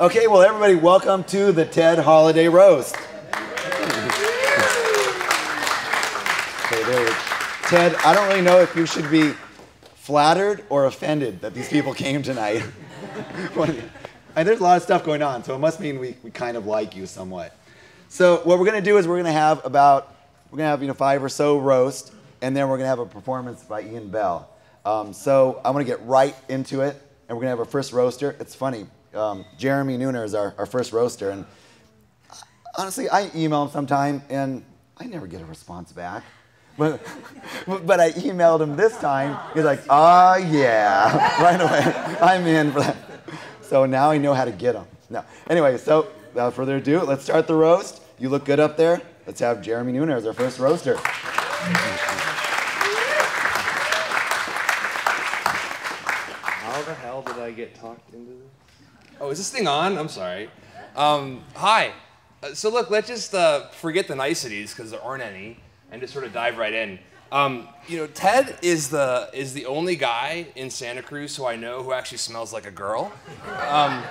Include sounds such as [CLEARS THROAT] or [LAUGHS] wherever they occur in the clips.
Okay, well, everybody, welcome to the Ted Holladay Roast. Okay, Ted, I don't really know if you should be flattered or offended that these people came tonight. [LAUGHS] and there's a lot of stuff going on, so it must mean we, we kind of like you somewhat. So what we're gonna do is we're gonna have about, we're gonna have you know five or so roast, and then we're gonna have a performance by Ian Bell. Um, so I'm gonna get right into it, and we're gonna have our first roaster. It's funny, um, Jeremy Nooner is our, our first roaster, and honestly, I email him sometime, and I never get a response back. But, but I emailed him this time. He's like, oh, yeah, [LAUGHS] right away. I'm in for that. So now I know how to get him. No. Anyway, so without further ado, let's start the roast. You look good up there. Let's have Jeremy Nooner as our first roaster. How the hell did I get talked into this? Oh, is this thing on? I'm sorry. Um, hi. Uh, so look, let's just uh, forget the niceties because there aren't any and just sort of dive right in. Um, you know, Ted is the is the only guy in Santa Cruz who I know who actually smells like a girl, um,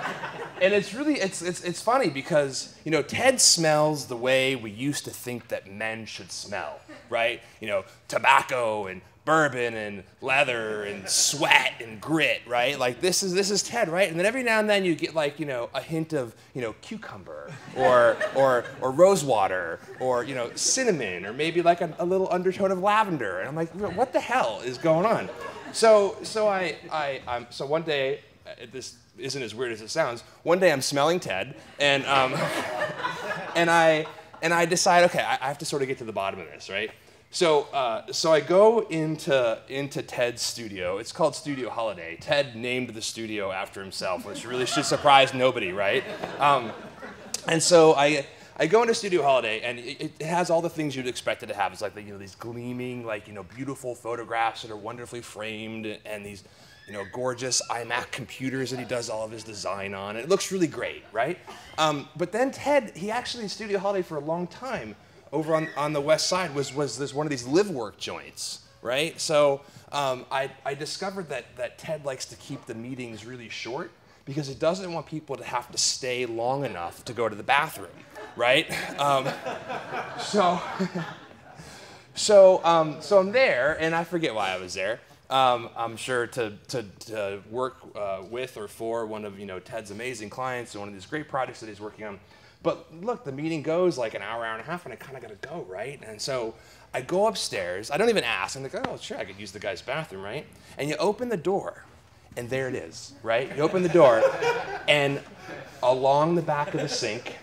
and it's really it's, it's it's funny because you know Ted smells the way we used to think that men should smell, right? You know, tobacco and bourbon and leather and sweat and grit, right? Like this is this is Ted, right? And then every now and then you get like you know a hint of you know cucumber or or or rose water or you know cinnamon or maybe like a, a little undertone of lavender. And I'm like, what the hell is going on? So so I I I'm, so one day uh, this isn't as weird as it sounds. One day I'm smelling Ted and um, [LAUGHS] and I and I decide okay I, I have to sort of get to the bottom of this, right? So, uh, so I go into into Ted's studio. It's called Studio Holladay. Ted named the studio after himself, which really should surprise nobody, right? Um, and so I I go into Studio Holladay, and it, it, has all the things you'd expect it to have. It's like you know these gleaming, like you know, beautiful photographs that are wonderfully framed, and these you know gorgeous iMac computers that he does all of his design on. It looks really great, right? Um, but then Ted, he actually in Studio Holladay for a long time over on, on the west side was, was this one of these live work joints, right? So um, I, I discovered that, that Ted likes to keep the meetings really short because he doesn't want people to have to stay long enough to go to the bathroom, right? [LAUGHS] Um, so, [LAUGHS] so, um, so I'm there, and I forget why I was there. Um, I'm sure to, to, to work uh, with or for one of you know Ted's amazing clients and one of these great projects that he's working on. But look, the meeting goes like an hour, hour and a half, and I kind of got to go, right? And so I go upstairs. I don't even ask. I'm like, oh, sure, I could use the guy's bathroom, right? And you open the door, and there it is, right? You open the door, and along the back of the sink,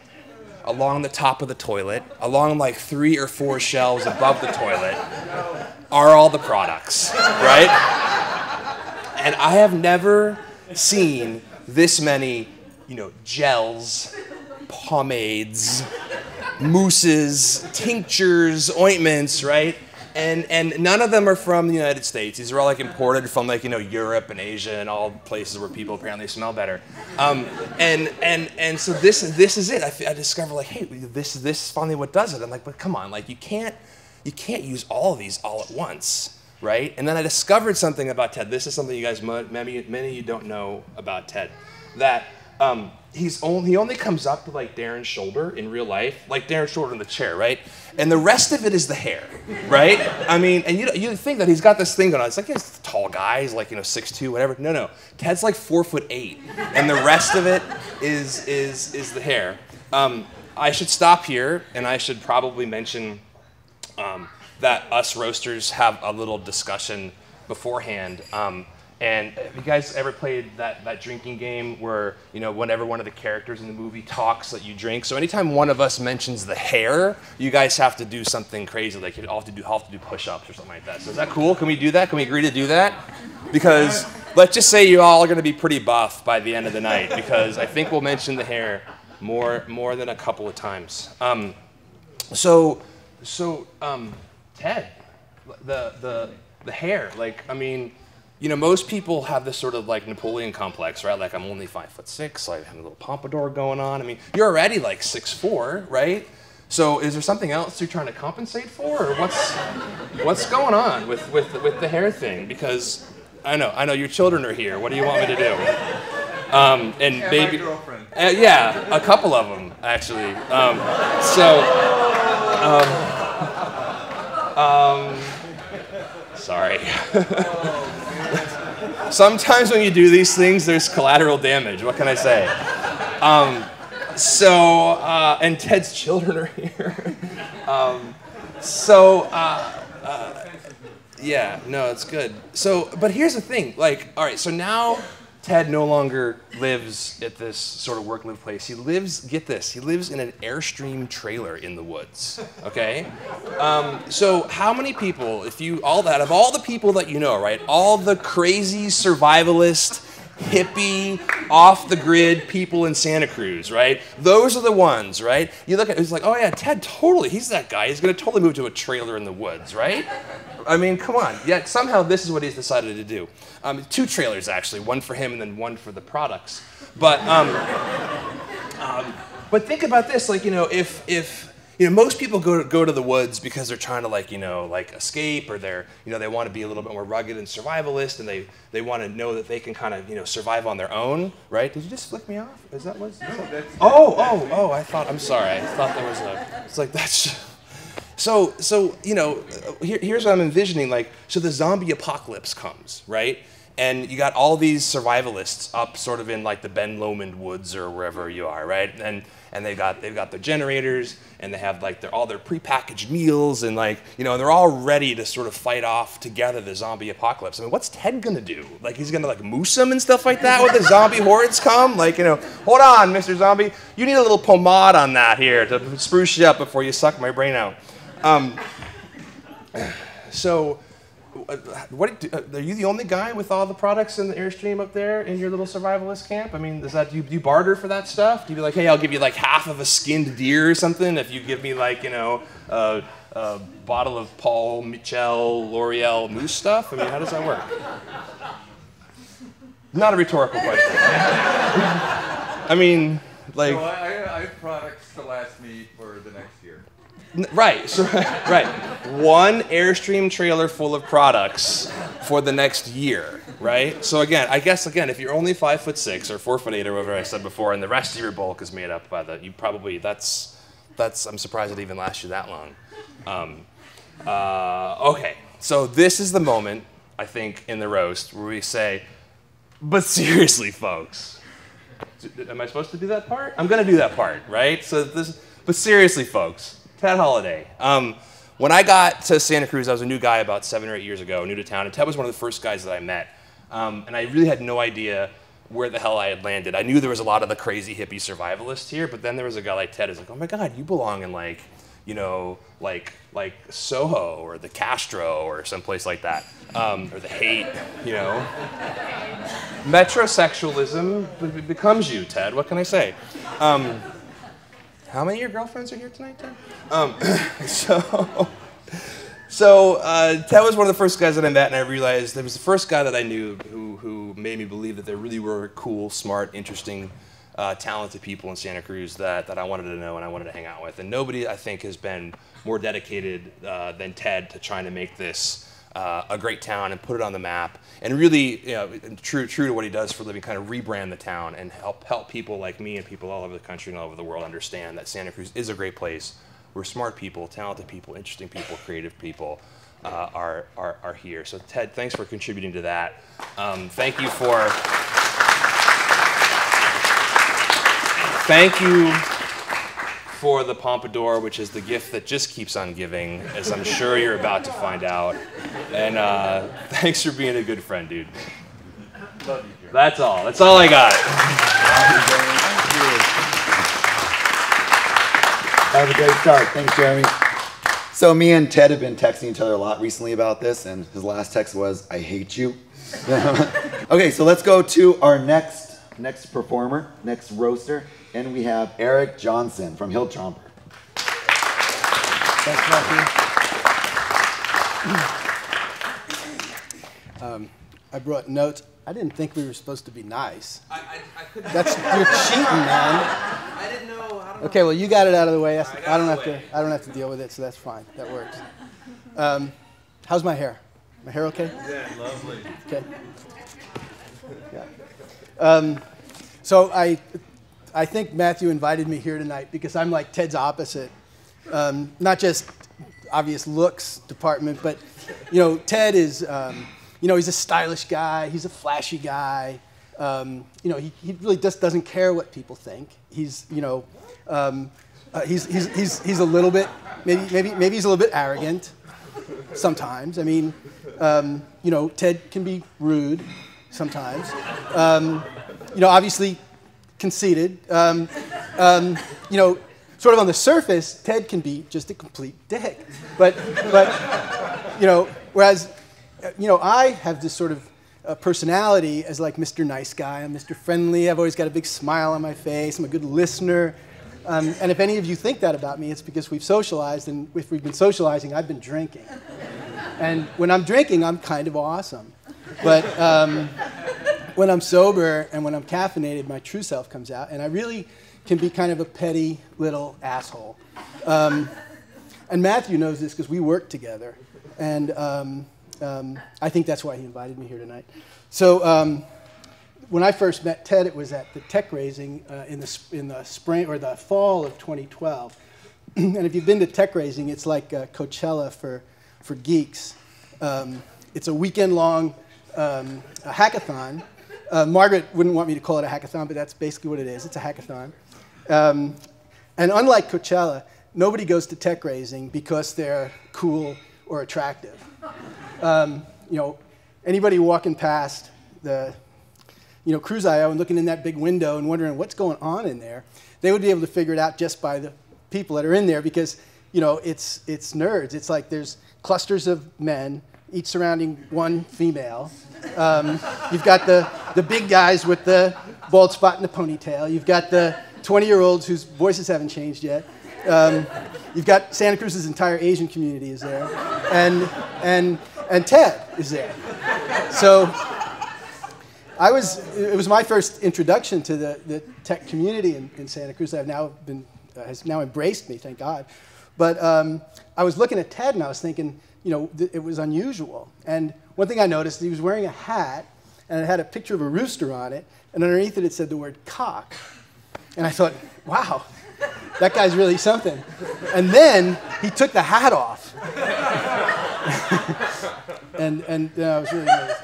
along the top of the toilet, along like three or four shelves above the toilet, are all the products, right? And I have never seen this many, you know, gels pomades, mousses, tinctures, ointments, right? And, and none of them are from the United States. These are all like imported from like you know Europe and Asia and all places where people apparently smell better. Um, and and and so this is this is it. I, I discovered like hey this this is finally what does it. I'm like but come on like you can't you can't use all of these all at once right? And then I discovered something about Ted. This is something you guys many many of you don't know about Ted that um, he's only he only comes up to like Darren's shoulder in real life, like Darren's shoulder in the chair, right? And the rest of it is the hair, right? I mean, and you you think that he's got this thing going on. It's like he's tall guy, he's like you know six two, whatever. No, no, Ted's like four foot eight, and the rest of it is is is the hair. Um, I should stop here, and I should probably mention um, that us roasters have a little discussion beforehand. Um, and have you guys ever played that, that drinking game where, you know, whenever one of the characters in the movie talks, that you drink? So anytime one of us mentions the hair, you guys have to do something crazy, like you have to do, have to do push-ups or something like that. So is that cool? Can we do that? Can we agree to do that? Because let's just say you all are going to be pretty buff by the end of the night, because I think we'll mention the hair more, more than a couple of times. Um, so, so um, Ted, the, the, the hair, like, I mean, you know, most people have this sort of like Napoleon complex, right? Like I'm only five foot six, I have a little pompadour going on. I mean, you're already like six four, right? So is there something else you're trying to compensate for, or what's what's going on with with with the hair thing? Because I know I know your children are here. What do you want me to do? Um, and And baby, girlfriend. uh, yeah, a couple of them actually. Um, so, um, um, sorry. [LAUGHS] Sometimes when you do these things, there's collateral damage. What can I say? Um, so, uh, and Ted's children are here. [LAUGHS] um, so, uh, uh, yeah, no, it's good. So, but here's the thing. Like, all right, so now Ted no longer lives at this sort of work live place. He lives, get this, he lives in an Airstream trailer in the woods. Okay? Um, so, how many people, if you, all that, of all the people that you know, right, all the crazy survivalist, hippie, off the grid people in Santa Cruz, right? Those are the ones, right? You look at it's like, oh yeah, Ted totally, he's that guy. He's gonna totally move to a trailer in the woods, right? I mean, come on. Yet somehow this is what he's decided to do. Um, two trailers actually, one for him and then one for the products. But um, um, but think about this, like you know, if if you know most people go to, go to the woods because they're trying to like you know like escape or they're you know they want to be a little bit more rugged and survivalist and they they want to know that they can kind of you know survive on their own, right? Did you just flick me off? Is that what? is that- that's- oh oh oh! I thought I'm sorry. I thought there was a. It's like that's. [LAUGHS] So, so you know, uh, here, here's what I'm envisioning. Like, so the zombie apocalypse comes, right? And you got all these survivalists up, sort of in like the Ben Lomond woods or wherever you are, right? And and they've got they've got their generators and they have like their all their prepackaged meals and like you know they're all ready to sort of fight off together the zombie apocalypse. I mean, what's Ted gonna do? Like he's gonna like mousse them and stuff like that when the zombie hordes come? Like you know, hold on, Mr. Zombie, you need a little pomade on that here to spruce you up before you suck my brain out. Um, [SIGHS] so, what uh, are you the only guy with all the products in the Airstream up there in your little survivalist camp? I mean, does that do you, do you barter for that stuff? Do you be like, hey, I'll give you like half of a skinned deer or something if you give me like you know a, a bottle of Paul Mitchell L'Oreal mousse stuff? I mean, how does that work? Not a rhetorical question. [LAUGHS] I mean, like. So I, I have products to last me for the next year. Right, so, [LAUGHS] right. One Airstream trailer full of products for the next year, right? So again, I guess again, if you're only five foot six or four foot eight or whatever I said before, and the rest of your bulk is made up by the, you probably that's that's I'm surprised it even lasts you that long. Um, uh, okay, so this is the moment I think in the roast where we say, but seriously, folks, Am I supposed to do that part? I'm gonna do that part, right? So this, but seriously, folks, Ted Holladay. Um, when I got to Santa Cruz, I was a new guy about seven or eight years ago, new to town, and Ted was one of the first guys that I met. Um, and I really had no idea where the hell I had landed. I knew there was a lot of the crazy hippie survivalists here, but then there was a guy like Ted who's like, oh my God, you belong in like, you know, like like Soho or the Castro or someplace like that, um, or the Haight, you know. Metrosexualism be- be- becomes you, Ted. What can I say? Um, how many of your girlfriends are here tonight, Ted? Um, [LAUGHS] so, so uh, Ted was one of the first guys that I met, and I realized that was the first guy that I knew who, who made me believe that there really were cool, smart, interesting, uh, talented people in Santa Cruz that, that I wanted to know and I wanted to hang out with. And nobody, I think, has been more dedicated uh, than Ted to trying to make this uh, a great town and put it on the map. And really, you know, true, true to what he does for a living, kind of rebrand the town and help help people like me and people all over the country and all over the world understand that Santa Cruz is a great place where smart people, talented people, interesting people, creative people uh, are, are, are here. So Ted, thanks for contributing to that. Um, thank you for thank you for the pompadour, which is the gift that just keeps on giving, as I'm sure you're about to find out. And uh, [LAUGHS] thanks for being a good friend, dude. Love you, Jeremy. That's all. That's all I got. Have a great start. Thanks, Jeremy. So me and Ted have been texting each other a lot recently about this, and his last text was, "I hate you." [LAUGHS] okay, so let's go to our next next performer, next roaster, and we have Eric Johnson from Hilltromper. Thanks, Matthew. Um, I brought notes. I didn't think we were supposed to be nice. I, I, I couldn't. That's you're cheating, man. I didn't know. I don't Okay, well you got it out of the way. That's, I I don't have of the to. I don't have to deal with it, so that's fine. That works. Um, how's my hair? My hair okay? Yeah, lovely. Okay. Yeah. Um, so I, I think Matthew invited me here tonight because I'm like Ted's opposite. Um, not just obvious looks department, but you know, Ted is, um, you know, he's a stylish guy. He's a flashy guy. Um, you know, he, he really just doesn't care what people think. He's, you know, um, uh, he's, he's, he's, he's a little bit, maybe, maybe, maybe he's a little bit arrogant sometimes. I mean, um, you know, Ted can be rude sometimes. Um, you know, obviously conceited. Um, um, you know, sort of on the surface, Ted can be just a complete dick. But, but you know, whereas, uh, you know, I have this sort of uh, personality as like Mr. Nice Guy. I'm Mr. Friendly. I've always got a big smile on my face. I'm a good listener. Um, and if any of you think that about me, it's because we've socialized, and if we've been socializing, I've been drinking. And when I'm drinking, I'm kind of awesome. But um, when I'm sober and when I'm caffeinated, my true self comes out, and I really can be kind of a petty little asshole. Um, and Matthew knows this because we work together, and um, um, I think that's why he invited me here tonight. So um, when I first met Ted, it was at the tech raising uh, in, the, in the spring or the fall of 2012. [CLEARS THROAT] and if you've been to tech raising, it's like uh, Coachella for, for geeks. Um, it's a weekend long um, a hackathon. Uh, Margaret wouldn't want me to call it a hackathon, but that's basically what it is. It's a hackathon. Um, and unlike Coachella, nobody goes to tech raising because they're cool or attractive. Um, you know, anybody walking past the you know, Cruzio and looking in that big window and wondering what's going on in there, they would be able to figure it out just by the people that are in there because, you know, it's, it's nerds. It's like there's clusters of men, each surrounding one female. Um, you've got the, the big guys with the bald spot and the ponytail. You've got the 20 year olds whose voices haven't changed yet. Um, you've got Santa Cruz's entire Asian community is there. And, and, and Ted is there. So I was, it was my first introduction to the, the tech community in, in Santa Cruz. I've now been, uh, has now embraced me, thank God. But um, I was looking at Ted and I was thinking, you know, th- it was unusual. And one thing I noticed, he was wearing a hat and it had a picture of a rooster on it, and underneath it it said the word cock. And I thought, wow, that guy's really something. And then he took the hat off. [LAUGHS] and and I was really nervous.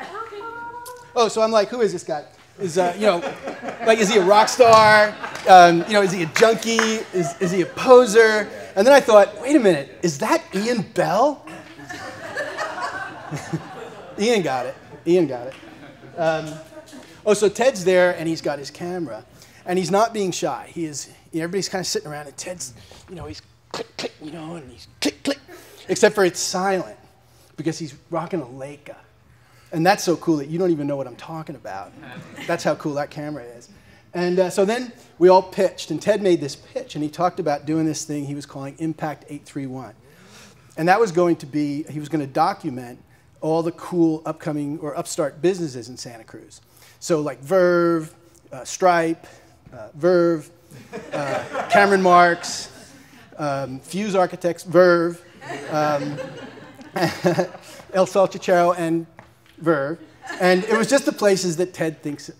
[LAUGHS] oh, so I'm like, who is this guy? Is uh, you know, like, is he a rock star? Um, you know, is he a junkie? Is, is he a poser? And then I thought, wait a minute, is that Ian Bell? [LAUGHS] Ian got it. Ian got it. Um, oh, so Ted's there and he's got his camera, and he's not being shy. He is. You know, everybody's kind of sitting around, and Ted's, you know, he's click click, you know, and he's click click, except for it's silent because he's rocking a Leica. And that's so cool that you don't even know what I'm talking about. That's how cool that camera is. And uh, so then we all pitched, and Ted made this pitch, and he talked about doing this thing he was calling Impact 831. And that was going to be, he was going to document all the cool upcoming or upstart businesses in Santa Cruz. So, like Verve, uh, Stripe, uh, Verve, uh, Cameron Marks, um, Fuse Architects, Verve, um, [LAUGHS] El Salchichero, and Verve. And it was just the places that Ted thinks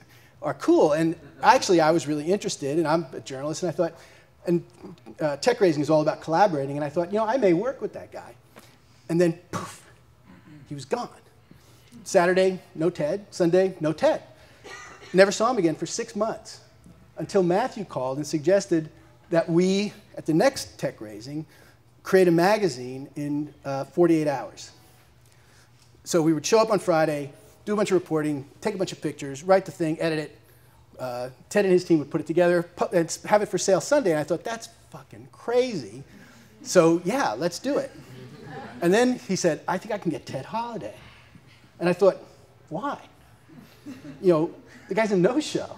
are cool. And actually, I was really interested, and I'm a journalist, and I thought, and uh, tech raising is all about collaborating, and I thought, you know, I may work with that guy. And then, poof, he was gone. Saturday, no Ted. Sunday, no Ted. Never saw him again for six months until Matthew called and suggested that we, at the next tech raising, create a magazine in uh, 48 hours. So we would show up on Friday, do a bunch of reporting, take a bunch of pictures, write the thing, edit it. Uh, Ted and his team would put it together and have it for sale Sunday. And I thought, that's fucking crazy. So yeah, let's do it. And then he said, I think I can get Ted Holladay. And I thought, why? You know, the guy's a no show.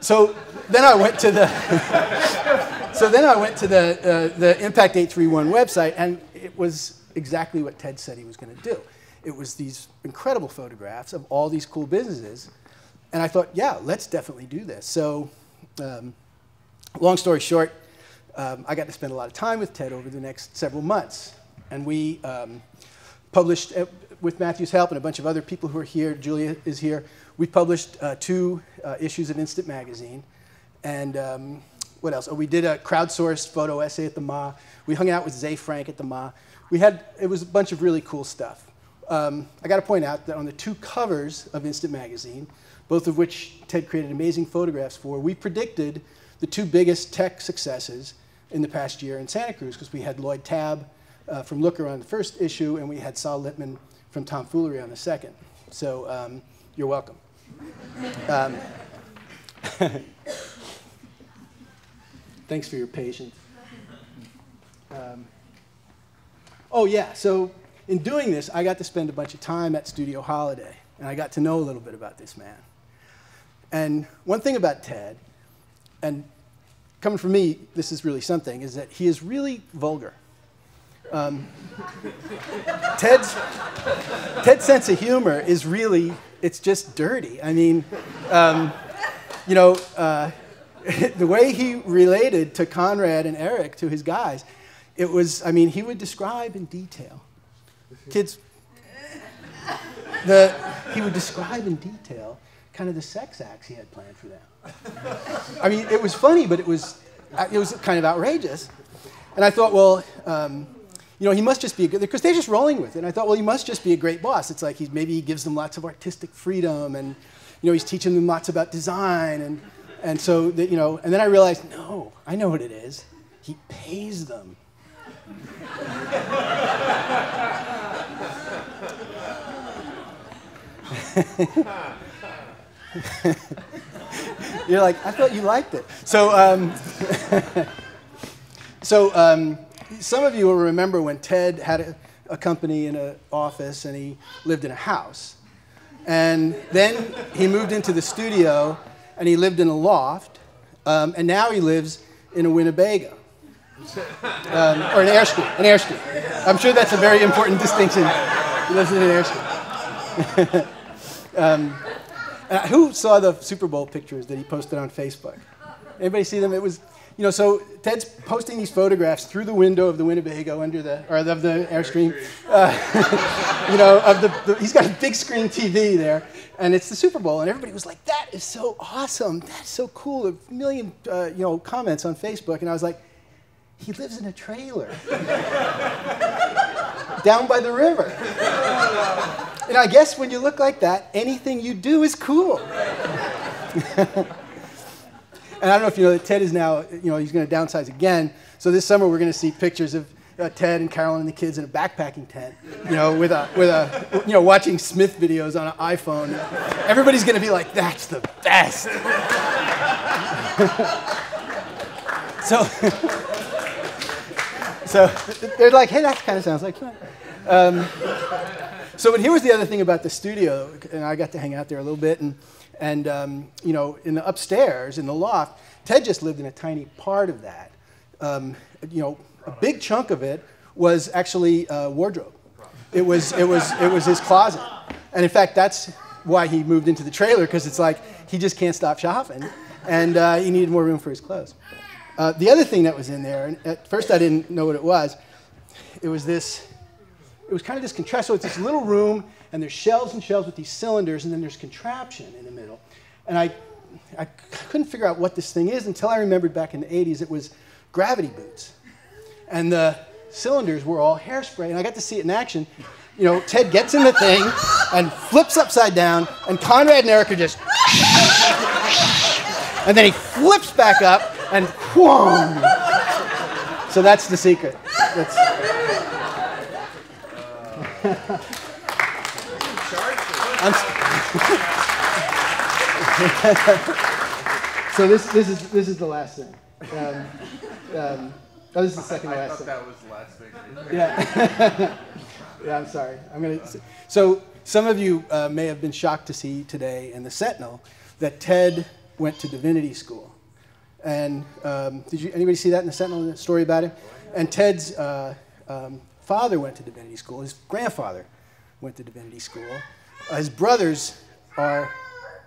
So then I went to the [LAUGHS] so then I went to the uh, the Impact 831 website, and it was exactly what Ted said he was going to do. It was these incredible photographs of all these cool businesses, and I thought, yeah, let's definitely do this. So, um, long story short, um, I got to spend a lot of time with Ted over the next several months, and we um, published, uh, with Matthew's help and a bunch of other people who are here, Julia is here, we published uh, two uh, issues of Instant Magazine. And um, what else? Oh, we did a crowdsourced photo essay at the MAH. We hung out with Zay Frank at the MAH. We had, it was a bunch of really cool stuff. Um, I got to point out that on the two covers of Instant Magazine, both of which Ted created amazing photographs for, we predicted the two biggest tech successes in the past year in Santa Cruz because we had Lloyd Tabb uh, from Looker on the first issue and we had Saul Lippman from Tomfoolery on the second. So um, you're welcome. Um, [LAUGHS] thanks for your patience. Um, oh, yeah, so in doing this, I got to spend a bunch of time at Studio Holladay, and I got to know a little bit about this man. And one thing about Ted, and coming from me, this is really something, is that he is really vulgar. Um, Ted's, Ted's sense of humor is really, it's just dirty. I mean, um, you know, uh, [LAUGHS] the way he related to Conrad and Eric, to his guys, it was, I mean, he would describe in detail. Kids, the, he would describe in detail kind of the sex acts he had planned for them. I mean, it was funny, but it was, it was kind of outrageous. And I thought, well, um, you know, he must just be a good, because they're just rolling with it. And I thought, well, he must just be a great boss. It's like he's, maybe he gives them lots of artistic freedom and, you know, he's teaching them lots about design. And, and so, that, you know, and then I realized, no, I know what it is. He pays them. You're like, I thought you liked it. So, um, [LAUGHS] so um, some of you will remember when Ted had a, a company in an office and he lived in a house. And then he moved into the studio and he lived in a loft. Um, and now he lives in a Winnebago. Um, or an air airstream, an air airstream. I'm sure that's a very important distinction. He lives in an airstream. [LAUGHS] um, uh, who saw the Super Bowl pictures that he posted on Facebook? Anybody see them? It was you know, so Ted's posting these photographs through the window of the Winnebago under the, or of the Airstream. Uh, [LAUGHS] you know, of the, the, he's got a big screen TV there, and it's the Super Bowl, and everybody was like, that is so awesome. That's so cool. A million, uh, you know, comments on Facebook, and I was like, he lives in a trailer [LAUGHS] down by the river. And I guess when you look like that, anything you do is cool. [LAUGHS] And I don't know if you know that Ted is now, you know, he's going to downsize again. So this summer we're going to see pictures of uh, Ted and Carolyn and the kids in a backpacking tent, you know, with a, with a, you know, watching Smith videos on an iPhone. Everybody's going to be like, that's the best. [LAUGHS] so, so they're like, hey, that kind of sounds like fun. Um, so, but here was the other thing about the studio, and I got to hang out there a little bit, and and, um, you know, in the upstairs, in the loft, Ted just lived in a tiny part of that. Um, you know, a big chunk of it was actually a wardrobe. It was, it, was, it was his closet. And in fact, that's why he moved into the trailer, because it's like he just can't stop shopping, and uh, he needed more room for his clothes. Uh, the other thing that was in there, and at first I didn't know what it was, it was this, it was kind of this contrast. So it's this little room and there's shelves and shelves with these cylinders, and then there's contraption in the middle. And I, I couldn't figure out what this thing is until I remembered back in the 80s it was gravity boots. And the cylinders were all hairspray, and I got to see it in action. You know, Ted gets in the thing and flips upside down, and Conrad and Eric are just. [LAUGHS] and then he flips back up, and whoom. So that's the secret. That's [LAUGHS] so this, this, is, this is the last thing. Um, um, oh, this is the second I, last thought thing. that was the last thing. [LAUGHS] Yeah. [LAUGHS] yeah, I'm sorry. I'm gonna. So some of you uh, may have been shocked to see today in the Sentinel that Ted went to divinity school. And um, did you anybody see that in the Sentinel the story about him? And Ted's uh, um, father went to divinity school. His grandfather went to divinity school. Uh, his brothers are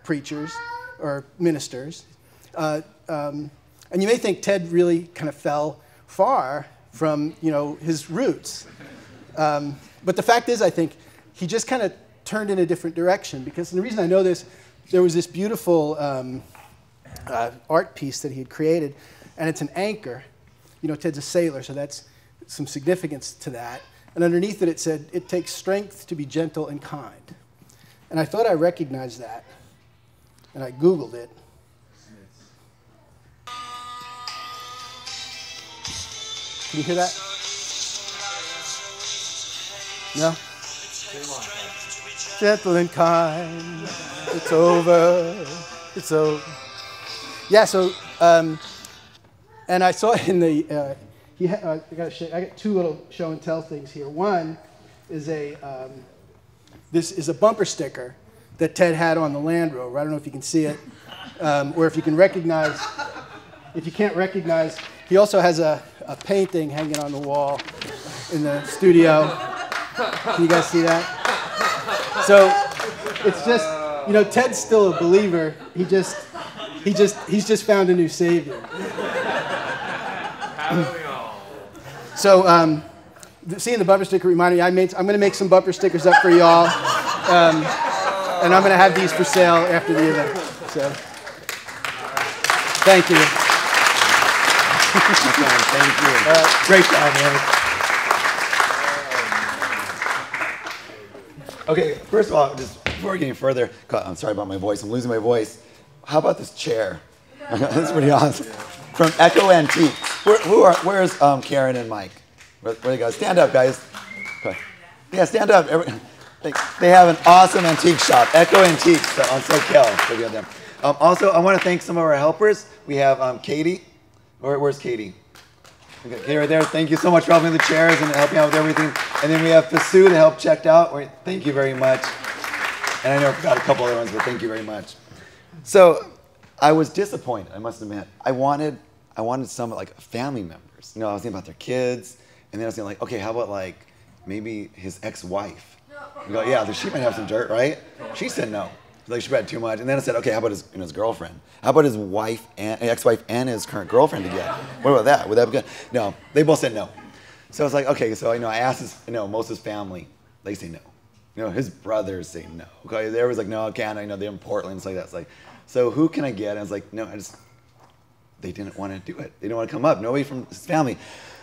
preachers or ministers. Uh, um, and you may think Ted really kind of fell far from you know, his roots. Um, but the fact is, I think he just kind of turned in a different direction because the reason I know this, there was this beautiful um, uh, art piece that he had created, and it's an anchor. You know, Ted's a sailor, so that's some significance to that. And underneath it, it said, It takes strength to be gentle and kind. And I thought I recognized that. And I Googled it. Can you hear that? No? Gentle and kind. It's over. It's over. Yeah, so, um, and I saw [LAUGHS] in the, uh, he ha- uh, I, got I got two little show and tell things here. One is a, um, this is a bumper sticker that Ted had on the Land Rover. I don't know if you can see it, um, or if you can recognize, if you can't recognize, he also has a, a painting hanging on the wall in the studio. Can you guys see that? So it's just, you know, Ted's still a believer. He just, he just, he's just found a new savior. So, um, seeing the bumper sticker reminded me, I made, I'm going to make some bumper stickers up for y'all. Um, and I'm going to have these for sale after the event. So, thank you. Thank you. Great job, man. Okay, first of all, just before we get any further, I'm sorry about my voice. I'm losing my voice. How about this chair? [LAUGHS] That's pretty awesome. From Echo Antiques. Where, who are, where's um, Karen and Mike? Where, where they go? Stand up, guys. Okay. Yeah, stand up. Every, they, they have an awesome antique shop, Echo Antiques on Soquel. So them. Um, also, I want to thank some of our helpers. We have um, Katie. Where, where's Katie? Okay, Katie right there. Thank you so much for helping with the chairs and helping out with everything. And then we have Fasu to help checked out. Thank you very much. And I know I forgot a couple other ones, but thank you very much. So I was disappointed. I must admit. I wanted, I wanted some like family members. You know, I was thinking about their kids, and then I was thinking like, okay, how about like maybe his ex-wife? You go, yeah, she might have some dirt, right? She said no. Like she had too much, and then I said, okay, how about his, you know, his girlfriend? How about his wife and ex-wife and his current girlfriend together? What about that? Would that be good? No, they both said no. So I was like, okay, so you know, I asked his, you know, most of his family, they say no. You know, his brothers say no. Okay, there was like, no, I can't. You know, they're in Portland, it's like that. It's like, so who can I get? And I was like, no, I just, they didn't want to do it. They didn't want to come up. Nobody from his family.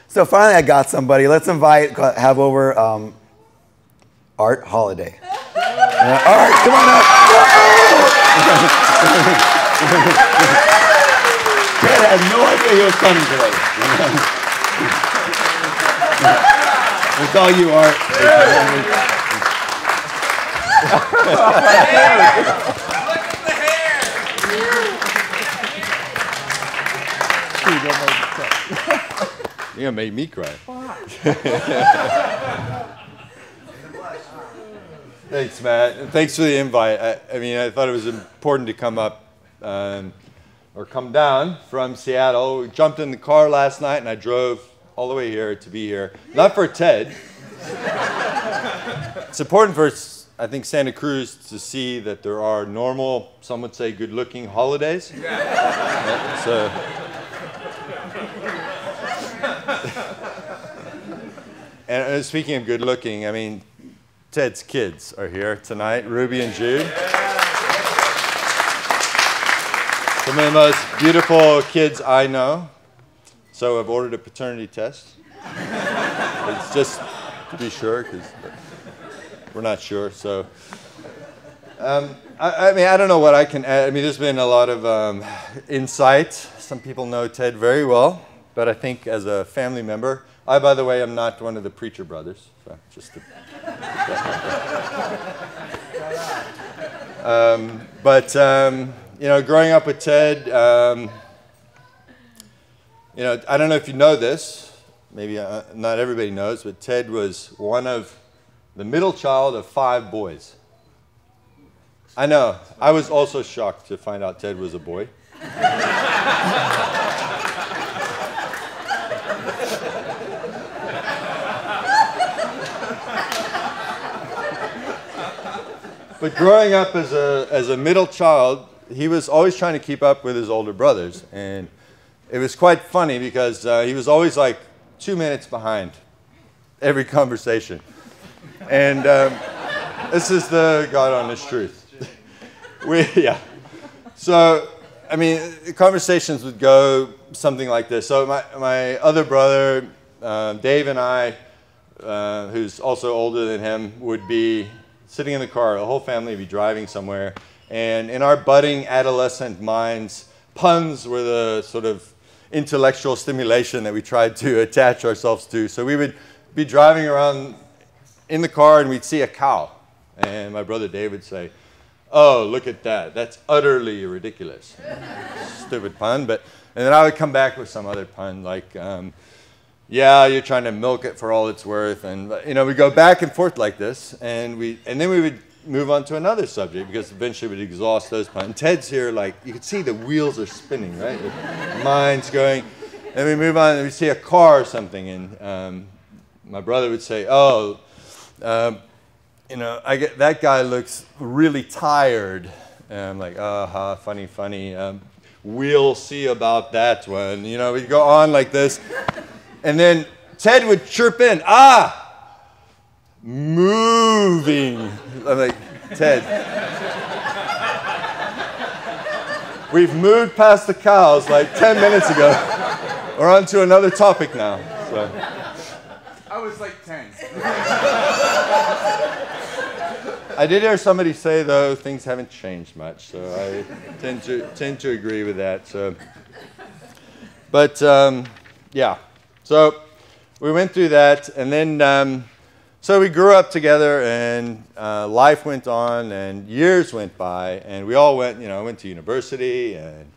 So finally, I got somebody. Let's invite, have over um, Art Holladay. Uh, [LAUGHS] Art, come on up. Ted had no idea he was coming today. [LAUGHS] It's all you, Art. [LAUGHS] You're gonna make me cry. [LAUGHS] Thanks, Matt. And thanks for the invite. I, I, mean, I thought it was important to come up um, or come down from Seattle. We jumped in the car last night and I drove all the way here to be here. Not for Ted. it's important for, I think, Santa Cruz to see that there are normal, some would say good looking Holladays. Yeah, so, And speaking of good looking, I mean, Ted's kids are here tonight, Ruby and Jude. Some of the most beautiful kids I know. So I've ordered a paternity test. it's just to be sure, because we're not sure. So, um, I, I, mean, I don't know what I can add. I mean, there's been a lot of um, insight. Some people know Ted very well, but I think as a family member, I, by the way, am not one of the preacher brothers. So just to, um, but um, you know, growing up with Ted, um, you know, I don't know if you know this. Maybe uh, not everybody knows, but Ted was one of the middle child of five boys. I know. I was also shocked to find out Ted was a boy. [LAUGHS] But growing up as a, as a middle child, he was always trying to keep up with his older brothers. And it was quite funny because uh, he was always like two minutes behind every conversation. And um, this is the God honest truth. [LAUGHS] we, yeah. So, I mean, conversations would go something like this. So, my, my other brother, uh, Dave, and I, uh, who's also older than him, would be sitting in the car. The whole family would be driving somewhere. And in our budding adolescent minds, puns were the sort of intellectual stimulation that we tried to attach ourselves to. So we would be driving around in the car and we'd see a cow. And my brother Dave would say, Oh, look at that. That's utterly ridiculous. [LAUGHS] Stupid pun. But, and then I would come back with some other pun like, um, yeah, you're trying to milk it for all it's worth. And, you know, we go back and forth like this. And, we, and then we would move on to another subject because eventually we'd exhaust those puns. Ted's here, like, you can see the wheels are spinning, right? mind's going. And we move on and we see a car or something. And um, my brother would say, oh, um, you know, I get, that guy looks really tired. And I'm like, uh huh, funny, funny. Um, we'll see about that one. You know, we go on like this. And then Ted would chirp in, ah, moving. I'm like, Ted. We've moved past the cows like 10 minutes ago. We're on to another topic now. So. I was like 10. I did hear somebody say though things haven't changed much, so I tend to tend to agree with that. So, but um, yeah, so we went through that, and then um, so we grew up together, and uh, life went on, and years went by, and we all went, you know, went to university, and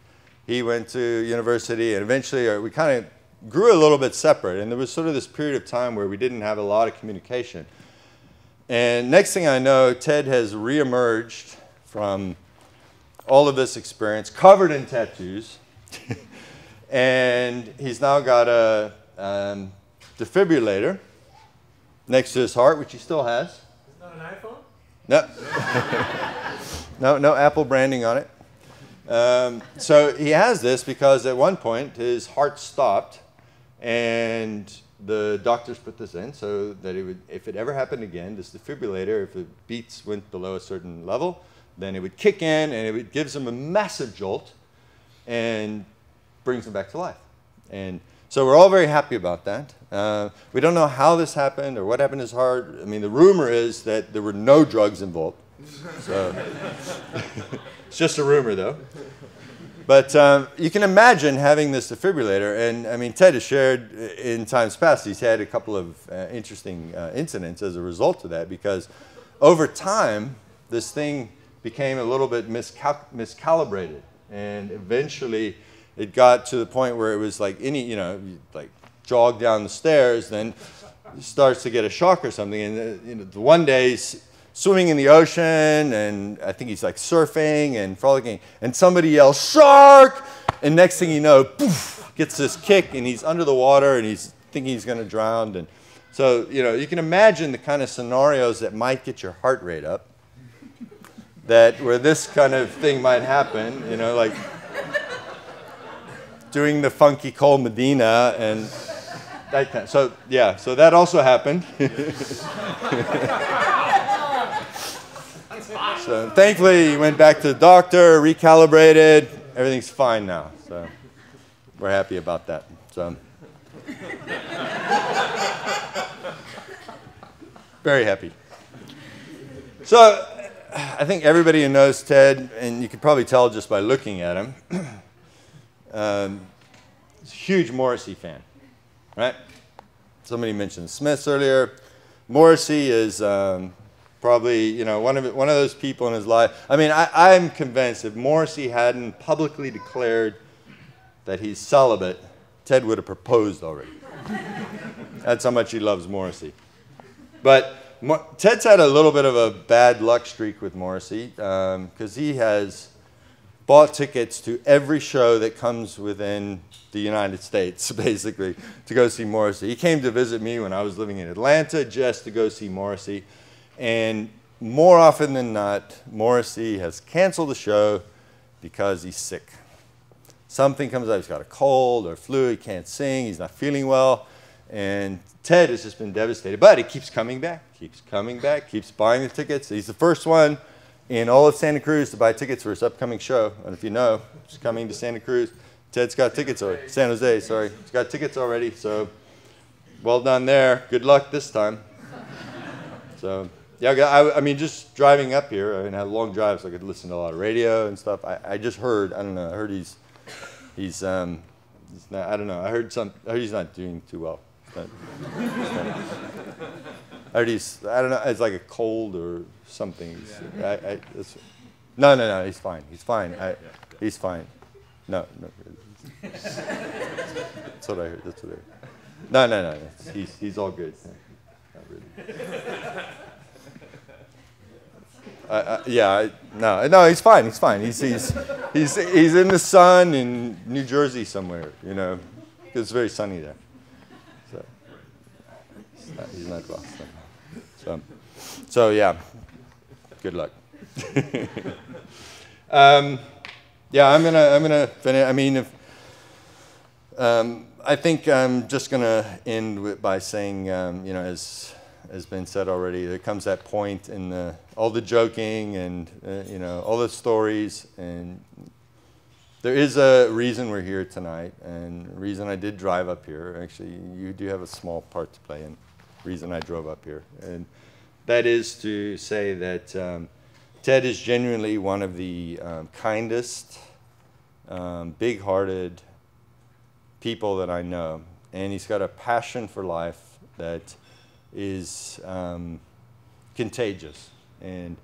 he went to university, and eventually uh, we kind of grew a little bit separate, and there was sort of this period of time where we didn't have a lot of communication. And next thing I know, Ted has reemerged from all of this experience, covered in tattoos, [LAUGHS] and he's now got a um, defibrillator next to his heart, which he still has. Is that an iPhone? No, [LAUGHS] no, no Apple branding on it. Um, so he has this because at one point his heart stopped, and the doctors put this in so that it would, if it ever happened again, this defibrillator, if the beats went below a certain level, then it would kick in and it would gives him a massive jolt and brings him back to life. And so we're all very happy about that. Uh, we don't know how this happened or what happened to hard. I mean, the rumor is that there were no drugs involved. So [LAUGHS] it's just a rumor, though. But um, you can imagine having this defibrillator, and I mean, Ted has shared in times past, he's had a couple of uh, interesting uh, incidents as a result of that because over time, this thing became a little bit miscal- miscalibrated, and eventually it got to the point where it was like any, you know, like jog down the stairs, then starts to get a shock or something, and uh, you know, the one day swimming in the ocean, and I think he's like surfing and frolicking, and somebody yells, Shark! And next thing you know, poof, gets this kick, and he's under the water, and he's thinking he's going to drown. And so, you know, you can imagine the kind of scenarios that might get your heart rate up, that where this kind of thing might happen, you know, like doing the funky Cold Medina and that kind. So yeah, so that also happened. [LAUGHS] So thankfully, he went back to the doctor, recalibrated. Everything's fine now. So we're happy about that. So very happy. So I think everybody who knows Ted, and you could probably tell just by looking at him, um, huge Morrissey fan, right? Somebody mentioned Smiths earlier. Morrissey is um, probably you know one of one of those people in his life. I mean, I, I'm convinced if Morrissey hadn't publicly declared that he's celibate, Ted would have proposed already. [LAUGHS] That's how much he loves Morrissey. But Mo- Ted's had a little bit of a bad luck streak with Morrissey because um, he has bought tickets to every show that comes within the United States, [LAUGHS] basically, to go see Morrissey. He came to visit me when I was living in Atlanta just to go see Morrissey. And more often than not, Morrissey has canceled the show because he's sick. Something comes up, he's got a cold or flu, he can't sing, he's not feeling well. And Ted has just been devastated, but he keeps coming back. keeps coming back, keeps buying the tickets. He's the first one in all of Santa Cruz to buy tickets for his upcoming show. And if you know, he's coming to Santa Cruz. Ted's got tickets already. San Jose, sorry. He's got tickets already. So well done there. Good luck this time. So yeah, I, I mean, just driving up here, I mean, I had long drive, so I could listen to a lot of radio and stuff. I, I just heard, I don't know, I heard he's, he's, um, he's not, I don't know, I heard some, I heard he's not doing too well. I heard he's, I don't know, it's like a cold or something. I, I, no, no, no, he's fine. He's fine. I, he's fine. No, no. That's what I heard. That's what I heard. No, no, no. He's, he's all good. Not really. Uh, yeah, I, no, no, he's fine. He's fine. He's, he's, he's, he's in the sun in New Jersey somewhere, you know. It's very sunny there. So he's not, he's not lost. So, so yeah, good luck. [LAUGHS] um, yeah, I'm gonna, I'm gonna finish. I mean, if, um, I think I'm just gonna end by saying, um, you know, as has been said already, there comes that point in the, all the joking and uh, you know all the stories, and there is a reason we're here tonight, and reason I did drive up here. Actually, you do have a small part to play in reason I drove up here, and that is to say that um, Ted is genuinely one of the um, kindest, um, big-hearted people that I know, and he's got a passion for life that is um, contagious. And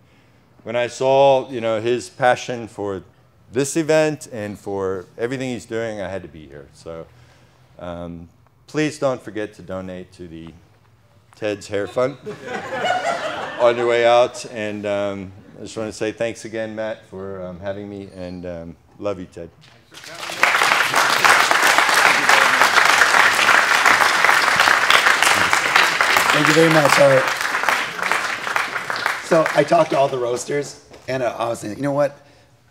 when I saw, you know, his passion for this event and for everything he's doing, I had to be here. So um, please don't forget to donate to the Ted's Hair Fund [LAUGHS] on your way out. And um, I just want to say thanks again, Matt, for um, having me, and um, love you, Ted. Thank you very much. All right. So I talked to all the roasters, and I was saying, you know what?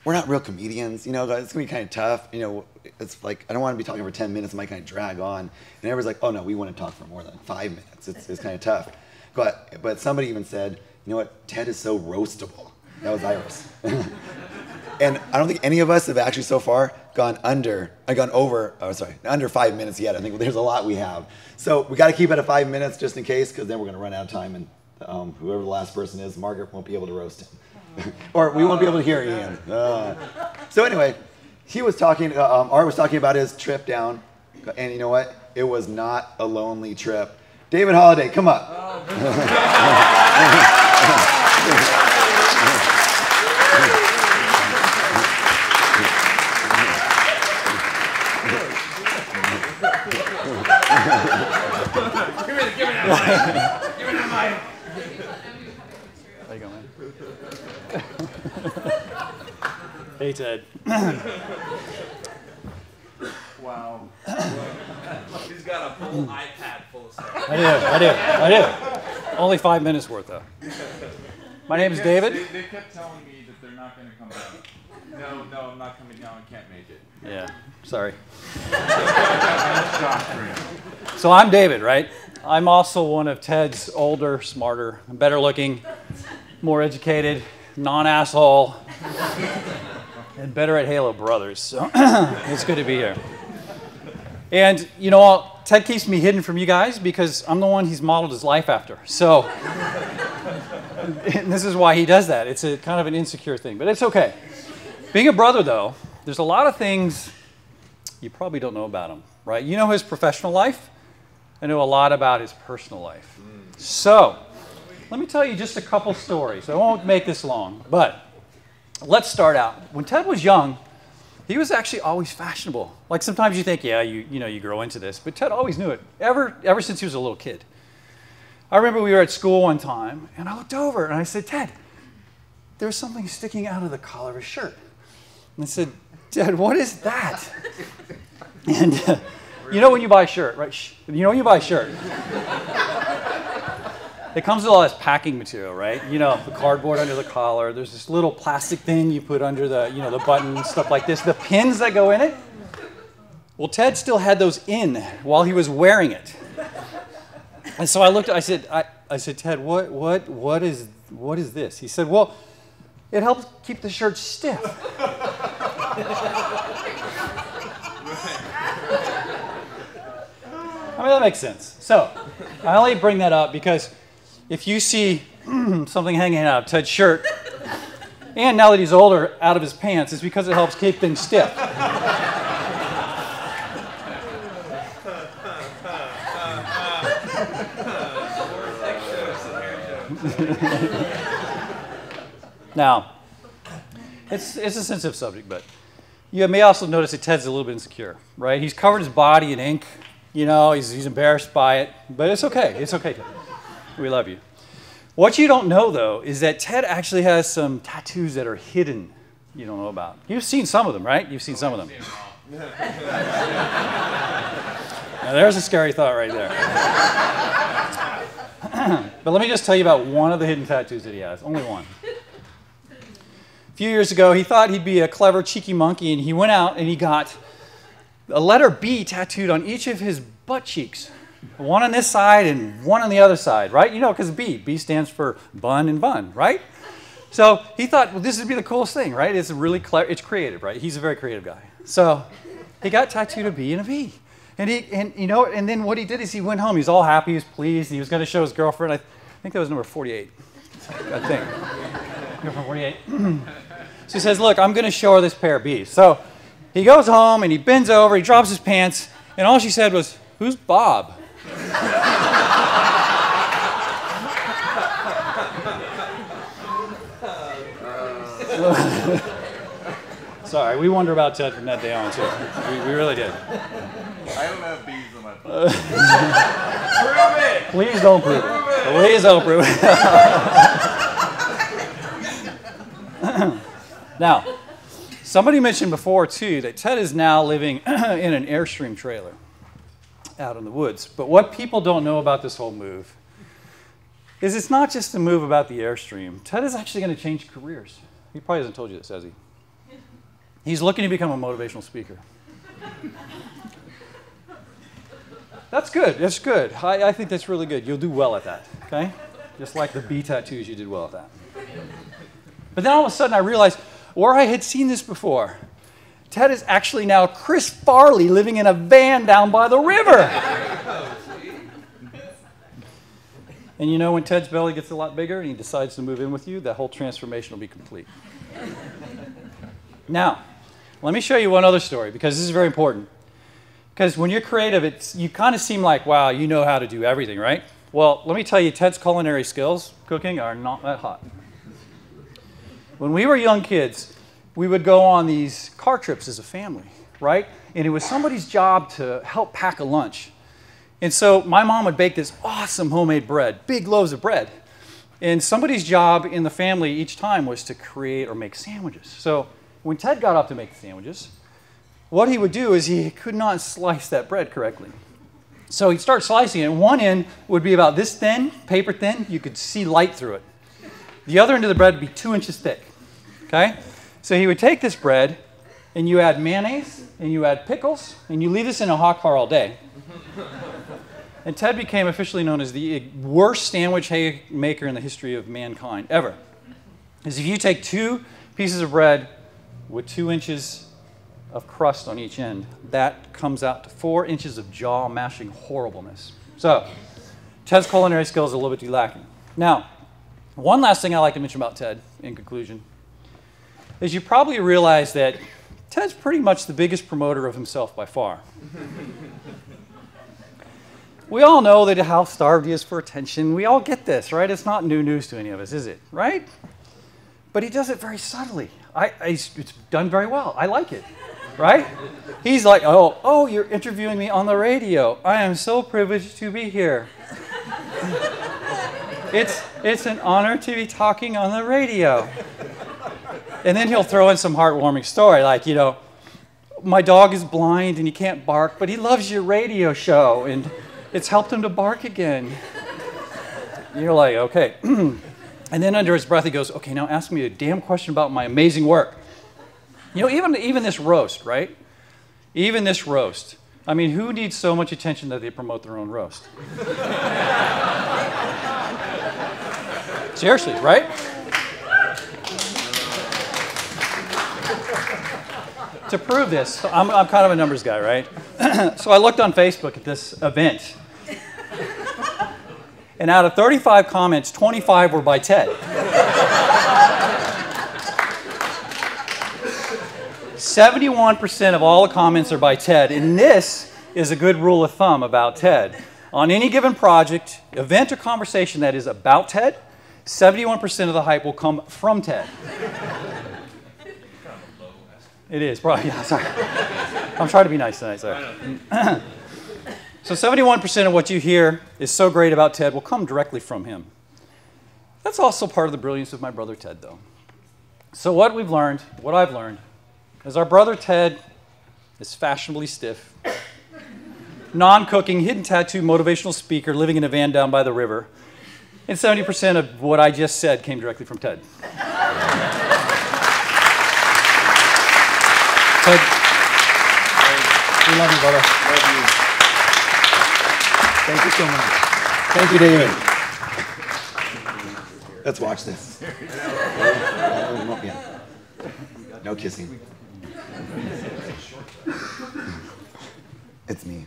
We're not real comedians. You know, it's gonna be kind of tough. You know, it's like I don't want to be talking for ten minutes. It might kind of drag on. And everyone's like, oh no, we want to talk for more than five minutes. It's, it's kind of tough. But but somebody even said, you know what? Ted is so roastable. That was Iris. [LAUGHS] and I don't think any of us have actually so far gone under, I uh, gone over, oh sorry, under five minutes yet. I think there's a lot we have. So we got to keep it at five minutes just in case, because then we're to run out of time, and um, whoever the last person is, Margaret won't be able to roast him, [LAUGHS] or we won't be able to hear Ian. [LAUGHS] Uh. So anyway, he was talking, uh, um, Art was talking about his trip down, and you know what? It was not a lonely trip. David Holladay, come up. [LAUGHS] give me that mic. How you going, man? Hey, Ted. [COUGHS] wow. He's got a full iPad full of stuff. I do, I do, I do. Only five minutes worth, though. My name is David. They, they kept telling me that they're not going to come down. No, no, I'm not coming down. I can't make it. Yeah, sorry. [LAUGHS] so I'm David, right? I'm also one of Ted's older, smarter, better looking, more educated, non asshole, and better at Halo brothers. So [CLEARS THROAT] it's good to be here. And you know, Ted keeps me hidden from you guys because I'm the one he's modeled his life after. So [LAUGHS] this is why he does that. It's a kind of an insecure thing, but it's okay. Being a brother, though, there's a lot of things you probably don't know about him, right? You know his professional life. I know a lot about his personal life. So, let me tell you just a couple stories. I won't make this long, but let's start out. When Ted was young, he was actually always fashionable. Like sometimes you think, yeah, you, you know, you grow into this, but Ted always knew it, ever, ever since he was a little kid. I remember we were at school one time, and I looked over and I said, Ted, there's something sticking out of the collar of his shirt. And I said, Ted, what is that? [LAUGHS] And uh, you know when you buy a shirt, right? You know when you buy a shirt. It comes with all this packing material, right? You know, the cardboard under the collar. There's this little plastic thing you put under the, you know, the button, stuff like this. The pins that go in it. Well, Ted still had those in while he was wearing it. And so I looked, I said, I, I said, Ted, what, what, what, is, what is this? He said, Well, it helps keep the shirt stiff. I mean, that makes sense. So, I only bring that up because if you see [CLEARS THROAT] something hanging out of Ted's shirt, and now that he's older, out of his pants, it's because it helps keep things stiff. now, it's, it's a sensitive subject, but you may also notice that Ted's a little bit insecure, right? He's covered his body in ink. You know, he's, he's embarrassed by it, but it's okay. It's okay, Ted. We love you. What you don't know, though, is that Ted actually has some tattoos that are hidden you don't know about. You've seen some of them, right? You've seen some of them. [LAUGHS] now, there's a scary thought right there. [CLEARS THROAT] but let me just tell you about one of the hidden tattoos that he has. Only one. A few years ago, he thought he'd be a clever, cheeky monkey, and he went out and he got a letter B tattooed on each of his butt cheeks. One on this side and one on the other side, right? You know, because B. B stands for bun and bun, right? So he thought, well, this would be the coolest thing, right? It's really. It's creative, right? He's a very creative guy. So he got tattooed a B and a V. And he, and you know, and then what he did is he went home. He was all happy. He was pleased. He was going to show his girlfriend. I think that was number 48. I think. Girlfriend 48. so he says, look, I'm going to show her this pair of B's. So he goes home and he bends over. He drops his pants, and all she said was, "Who's Bob?" [LAUGHS] Sorry, we wonder about Ted from that day on, too. We, we really did. I don't have bees on my [LAUGHS] Prove it! Please don't prove it. Please don't prove it. [LAUGHS] now, somebody mentioned before, too, that Ted is now living [CLEARS THROAT] in an Airstream trailer out in the woods. But what people don't know about this whole move is it's not just a move about the Airstream. Ted is actually going to change careers. He probably hasn't told you this, has he? He's looking to become a motivational speaker. That's good. That's good. I, I, think that's really good. You'll do well at that, okay? Just like the B tattoos, you did well at that. But then all of a sudden I realized or I had seen this before. Ted is actually now Chris Farley living in a van down by the river. [LAUGHS] and you know, when Ted's belly gets a lot bigger and he decides to move in with you, that whole transformation will be complete. [LAUGHS] now, let me show you one other story because this is very important. Because when you're creative, it's, you kind of seem like, wow, you know how to do everything, right? Well, let me tell you, Ted's culinary skills, cooking, are not that hot. When we were young kids, we would go on these car trips as a family, right? And it was somebody's job to help pack a lunch. And so my mom would bake this awesome homemade bread, big loaves of bread. And somebody's job in the family each time was to create or make sandwiches. So when Ted got up to make the sandwiches, what he would do is he could not slice that bread correctly. So he'd start slicing it, one end would be about this thin, paper thin. You could see light through it. The other end of the bread would be two inches thick. Okay? So he would take this bread, and you add mayonnaise, and you add pickles, and you leave this in a hot car all day. [LAUGHS] and Ted became officially known as the worst sandwich maker in the history of mankind, ever. Because if you take two pieces of bread with two inches of crust on each end, that comes out to four inches of jaw mashing horribleness. So, Ted's culinary skills are a little bit too lacking. Now, one last thing I like to mention about Ted in conclusion is you probably realize that Ted's pretty much the biggest promoter of himself by far. we all know that how starved he is for attention. We all get this, right? It's not new news to any of us, is it? Right? But he does it very subtly. I, I, it's done very well. I like it, right? He's like, oh, oh, you're interviewing me on the radio. I am so privileged to be here. [LAUGHS] it's, it's an honor to be talking on the radio. And then he'll throw in some heartwarming story, like, you know, my dog is blind and he can't bark, but he loves your radio show and it's helped him to bark again. You're like, okay. [CLEARS THROAT] and then under his breath, he goes, okay, now ask me a damn question about my amazing work. You know, even, even this roast, right? Even this roast. I mean, who needs so much attention that they promote their own roast? [LAUGHS] Seriously, right? To prove this, I'm, I'm kind of a numbers guy, right? [CLEARS THROAT] so I looked on Facebook at this event. And out of 35 comments, 25 were by Ted. 71% of all the comments are by Ted, and this is a good rule of thumb about Ted. On any given project, event, or conversation that is about Ted, 71% of the hype will come from Ted. It is, probably. [LAUGHS] Yeah, sorry. I'm trying to be nice tonight, sorry. so [CLEARS THROAT] 71% of what you hear is so great about Ted will come directly from him. That's also part of the brilliance of my brother Ted, though. So what we've learned, what I've learned, is our brother Ted is fashionably stiff, non-cooking, hidden tattoo, motivational speaker, living in a van down by the river, and 70% of what I just said came directly from Ted. Ted, we love you, brother. Thank you so much. Thank you, David. Let's watch this. No kissing. It's me.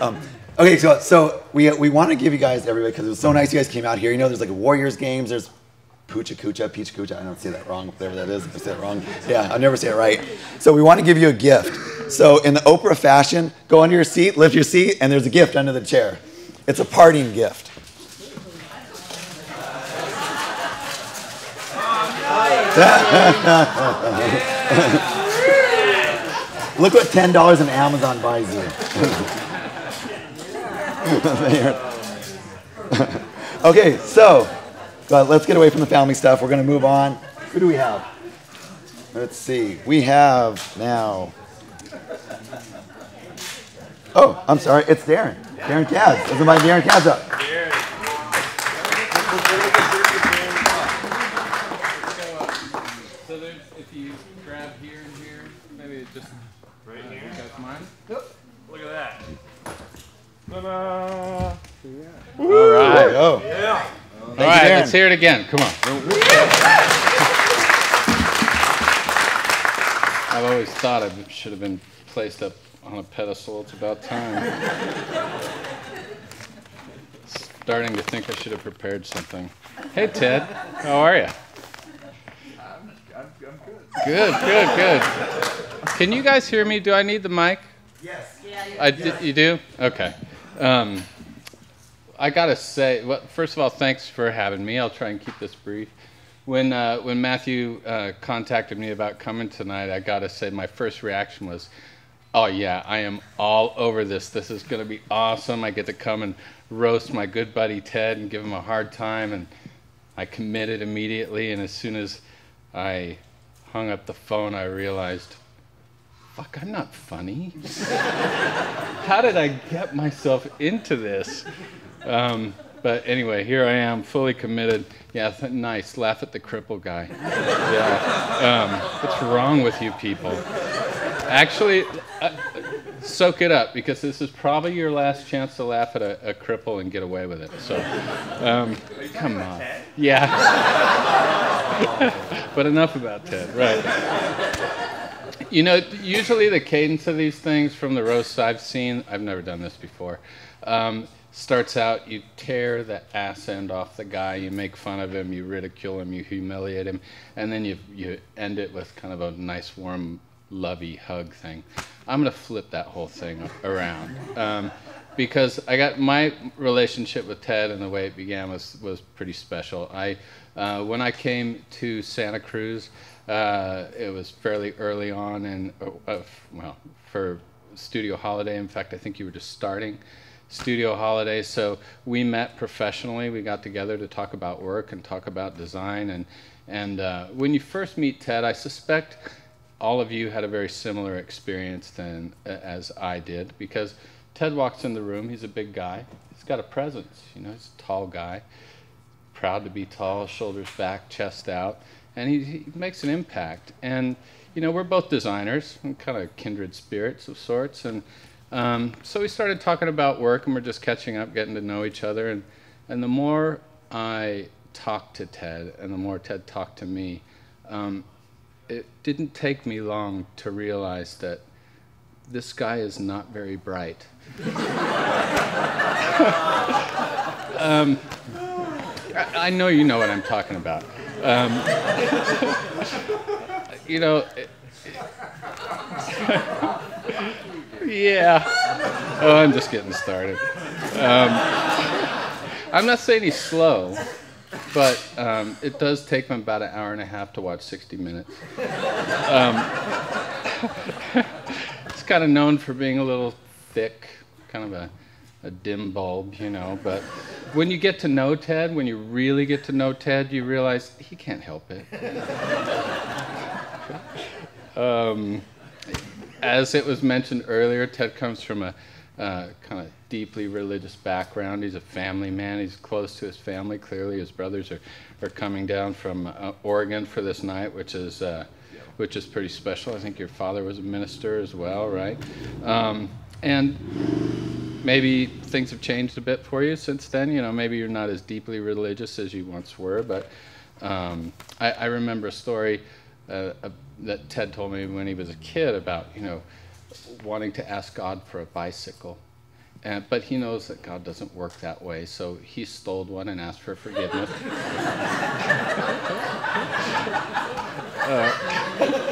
um, okay, so so we we want to give you guys everybody because it was so nice you guys came out here. You know, there's like Warriors games. There's Pucha Kucha, Peach Kucha. I don't say that wrong, whatever that is. I say it wrong. Yeah, I never say it right. So we want to give you a gift. So in the Oprah fashion, go under your seat, lift your seat, and there's a gift under the chair. It's a parting gift. [LAUGHS] Look what ten dollars in Amazon buys you. [LAUGHS] [LAUGHS] okay, so but let's get away from the family stuff. We're going to move on. Who do we have? Let's see. We have now. Oh, I'm sorry. It's Darren. Darren Kaz. Let's invite Darren Kaz up. So if you grab here and here, maybe just right here. You guys? Yep. Look at that. Ta-da! All right. Oh. All right, Darren. let's hear it again. Come on. [LAUGHS] I've always thought I should have been placed up on a pedestal. It's about time. Starting to think I should have prepared something. Hey, Ted. How are you? I'm good, good, good. good. Can you guys hear me? Do I need the mic? Yes. I d- you do? Okay. Um, I gotta say, well, first of all, thanks for having me. I'll try and keep this brief. When uh, when Matthew uh, contacted me about coming tonight, I gotta say my first reaction was, "Oh yeah, I am all over this. This is gonna be awesome. I get to come and roast my good buddy Ted and give him a hard time." And I committed immediately. And as soon as I hung up the phone, I realized, "Fuck, I'm not funny." how did I get myself into this? Um, but anyway, here I am, fully committed. Yeah, nice. Laugh at the cripple guy. Yeah. Um, what's wrong with you people? Actually, uh, soak it up because this is probably your last chance to laugh at a, a cripple and get away with it. So, um, come on. Yeah. [LAUGHS] but enough about Ted, right? You know, usually the cadence of these things from the roasts I've seen, I've never done this before, um, starts out you tear the ass end off the guy, you make fun of him, you ridicule him, you humiliate him, and then you, you end it with kind of a nice, warm, lovey hug thing. I'm going to flip that whole thing around. Um, because I got my relationship with Ted and the way it began was, was pretty special. I, uh, when I came to Santa Cruz, uh, it was fairly early on, and uh, well, for Studio Holladay. In fact, I think you were just starting Studio Holladay. So we met professionally. We got together to talk about work and talk about design. And and uh, when you first meet Ted, I suspect all of you had a very similar experience than uh, as I did because Ted walks in the room. He's a big guy. He's got a presence. You know, he's a tall guy, proud to be tall, shoulders back, chest out, and he, he makes an impact. And you know, we're both designers, kind of kindred spirits of sorts, and um, so we started talking about work, and we're just catching up, getting to know each other, and and the more I talked to Ted and the more Ted talked to me, um, it didn't take me long to realize that this guy is not very bright. [LAUGHS] um, I, I know you know what I'm talking about. Um, you know, yeah. Oh, I'm just getting started. Um, I'm not saying he's slow, but um, it does take him about an hour and a half to watch 60 Minutes. Um, [LAUGHS] it's kind of known for being a little thick, kind of a, a dim bulb, you know. But when you get to know Ted, when you really get to know Ted, you realize he can't help it. Um, as it was mentioned earlier, Ted comes from a uh, kind of deeply religious background. He's a family man. He's close to his family. Clearly, his brothers are, are coming down from uh, Oregon for this night, which is uh, which is pretty special. I think your father was a minister as well, right? Um, and maybe things have changed a bit for you since then. You know, maybe you're not as deeply religious as you once were, but um, I, I remember a story uh, uh, that Ted told me when he was a kid about, you know, wanting to ask God for a bicycle. And, but he knows that God doesn't work that way, so he stole one and asked for forgiveness. [LAUGHS]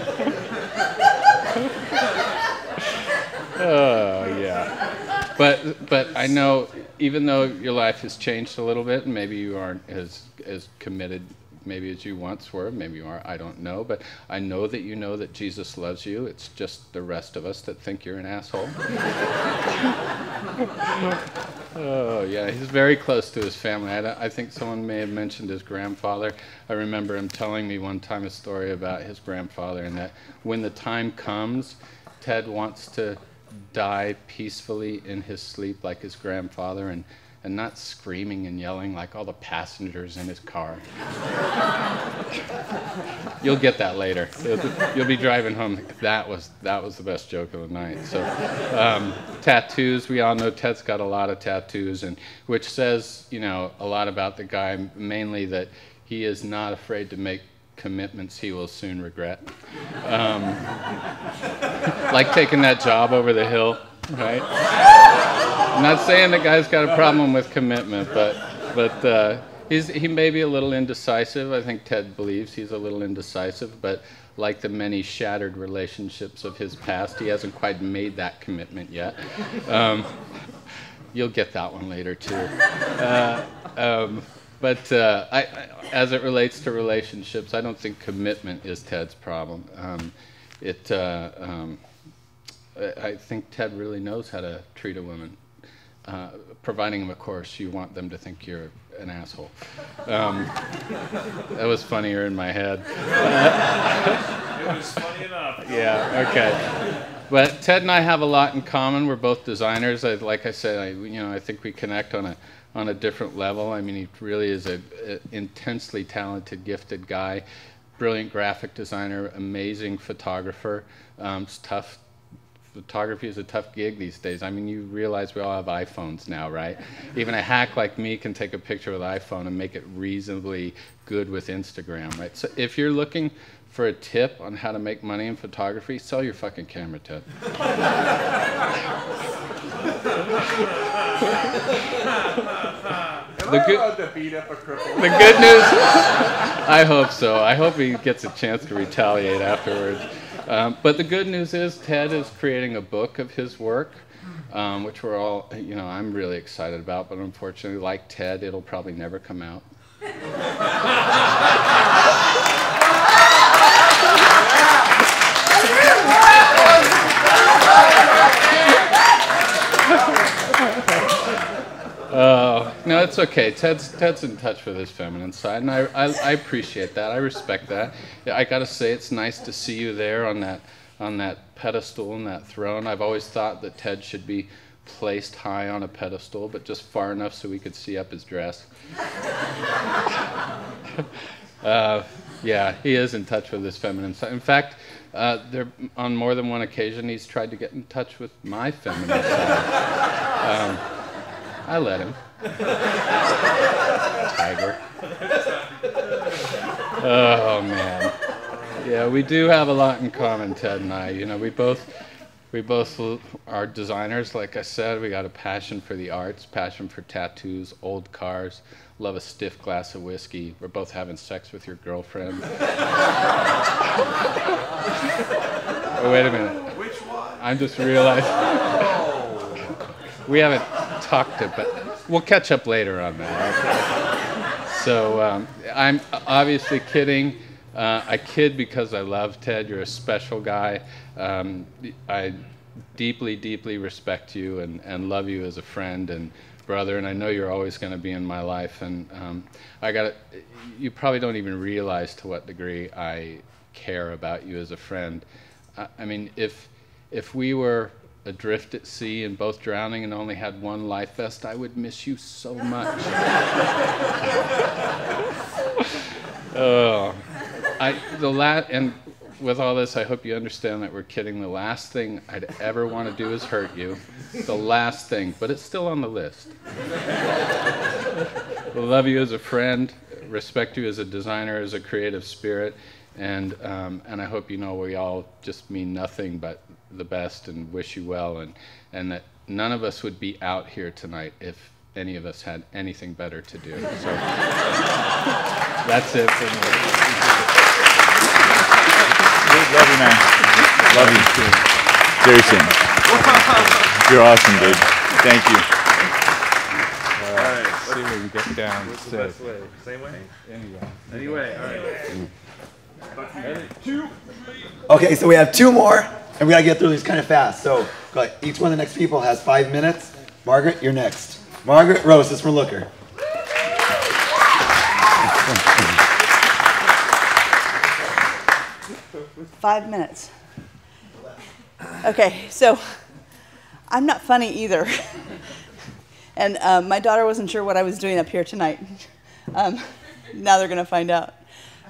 Oh yeah, but but I know even though your life has changed a little bit, and maybe you aren't as as committed maybe as you once were, maybe you are, I don't know, but I know that you know that Jesus loves you. It's just the rest of us that think you're an asshole. oh yeah, he's very close to his family. I, I think someone may have mentioned his grandfather. I remember him telling me one time a story about his grandfather, and that when the time comes, Ted wants to die peacefully in his sleep like his grandfather and, and not screaming and yelling like all the passengers in his car. You'll get that later. You'll, be driving home. That was that was the best joke of the night. So, um, tattoos. We all know Ted's got a lot of tattoos, and which says you know a lot about the guy. Mainly that he is not afraid to make commitments he will soon regret. Um, like taking that job over the hill, right? I'm not saying the guy's got a problem with commitment, but but uh, he's he may be a little indecisive. I think Ted believes he's a little indecisive, but like the many shattered relationships of his past, he hasn't quite made that commitment yet. Um, you'll get that one later too. Uh, um, but uh, I, I, as it relates to relationships, I don't think commitment is Ted's problem. Um, it, uh, um, I I think Ted really knows how to treat a woman, uh, providing him, of course, you want them to think you're an asshole. Um, that was funnier in my head. It was funny enough. [LAUGHS] Yeah. Okay. But Ted and I have a lot in common. We're both designers. I, like I said, I, you know, I think we connect on a on a different level. I mean, he really is a, a intensely talented, gifted guy, brilliant graphic designer, amazing photographer. Um, it's tough. Photography is a tough gig these days. I mean, you realize we all have iPhones now, right? Even a hack like me can take a picture with iPhone and make it reasonably good with Instagram, right? So if you're looking for a tip on how to make money in photography, sell your fucking camera, Ted. The good, to beat up a cripple. the good news, I hope so. I hope he gets a chance to retaliate afterwards. Um, but the good news is Ted is creating a book of his work, um, which we're all, you know, I'm really excited about. But unfortunately, like Ted, it'll probably never come out. [LAUGHS] Uh, no, it's okay. Ted's Ted's in touch with his feminine side, and I, I, I appreciate that. I respect that. Yeah, I gotta say, it's nice to see you there on that on that pedestal and that throne. I've always thought that Ted should be placed high on a pedestal, but just far enough so we could see up his dress. [LAUGHS] uh, yeah, he is in touch with his feminine side. In fact, uh, there on more than one occasion he's tried to get in touch with my feminine side. Um, I let him. Tiger. Oh man. Yeah, we do have a lot in common, Ted and I. You know, we both we both are designers. Like I said, we got a passion for the arts, passion for tattoos, old cars. Love a stiff glass of whiskey. We're both having sex with your girlfriend. oh, wait a minute. Which one? I'm just realizing. Oh. we haven't talked but we'll catch up later on that. So um, I'm obviously kidding. Uh, I kid because I love Ted. You're a special guy. Um, I deeply, deeply respect you and, and love you as a friend and brother, and I know you're always going to be in my life. And um, I got You probably don't even realize to what degree I care about you as a friend. I, I mean, if if we were adrift at sea and both drowning and only had one life vest, I would miss you so much. [LAUGHS] oh, I the last and with all this, I hope you understand that we're kidding. The last thing I'd ever want to do is hurt you. The last thing, but it's still on the list. Love you as a friend, respect you as a designer, as a creative spirit, and um, and I hope you know we all just mean nothing but the best and wish you well, and and that none of us would be out here tonight if any of us had anything better to do. So [LAUGHS] that's it for me. Love you, man. Love you. Seriously. You're awesome, dude. Thank you. All right, let's see where we get down. What's the best way? Same way? Anyway. Anyway, all right. Two. Okay, so we have two more, and we gotta get through these kind of fast. So each one of the next people has five minutes. Margaret, you're next. Margaret Rose is from Looker. Five minutes. Okay, so I'm not funny either. [LAUGHS] and um, my daughter wasn't sure what I was doing up here tonight. Um, now they're going to find out.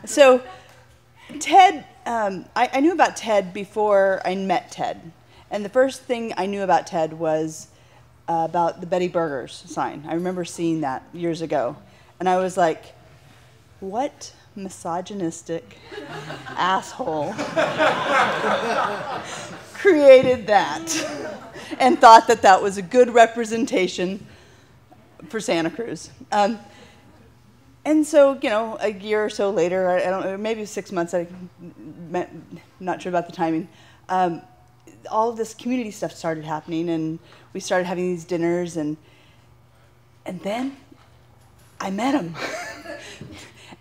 So, Ted, um, I, I knew about Ted before I met Ted. And the first thing I knew about Ted was uh, about the Betty Burgers sign. I remember seeing that years ago. And I was like, what misogynistic asshole [LAUGHS] created that and thought that that was a good representation for Santa Cruz. Um, and so, you know, a year or so later, I, I don't know, maybe six months, I'm not sure about the timing, um, all of this community stuff started happening, and we started having these dinners, and, and then I met him. [LAUGHS]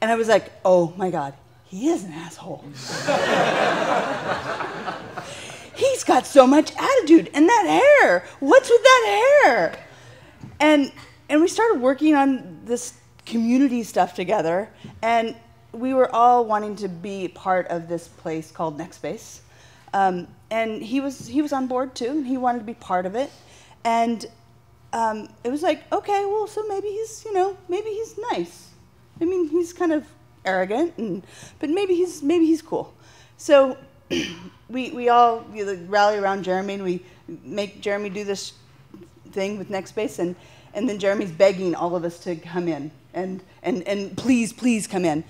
And I was like, oh my God, he is an asshole. [LAUGHS] He's got so much attitude. And that hair, what's with that hair? And, and we started working on this community stuff together. And we were all wanting to be part of this place called Next Space. Um, and he was, he was on board too, and he wanted to be part of it. And um, it was like, okay, well, so maybe he's, you know, maybe he's nice. I mean, he's kind of arrogant, and but maybe he's maybe he's cool. So [CLEARS THROAT] we we all you know, rally around Jeremy, and we make Jeremy do this thing with Next Space, and and then Jeremy's begging all of us to come in and and and please please come in.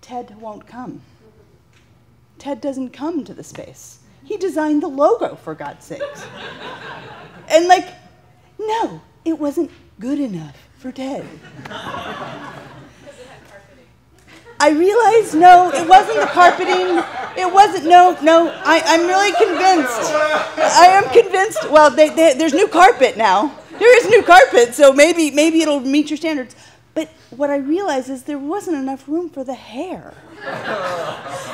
Ted won't come. Ted doesn't come to the space. He designed the logo for God's sakes. and like, no, it wasn't good enough for Ted. I realized no, it wasn't the carpeting. It wasn't, no, no, I, I'm really convinced. I am convinced. Well, they, they, there's new carpet now. There is new carpet, so maybe, maybe it'll meet your standards. But what I realized is there wasn't enough room for the hair.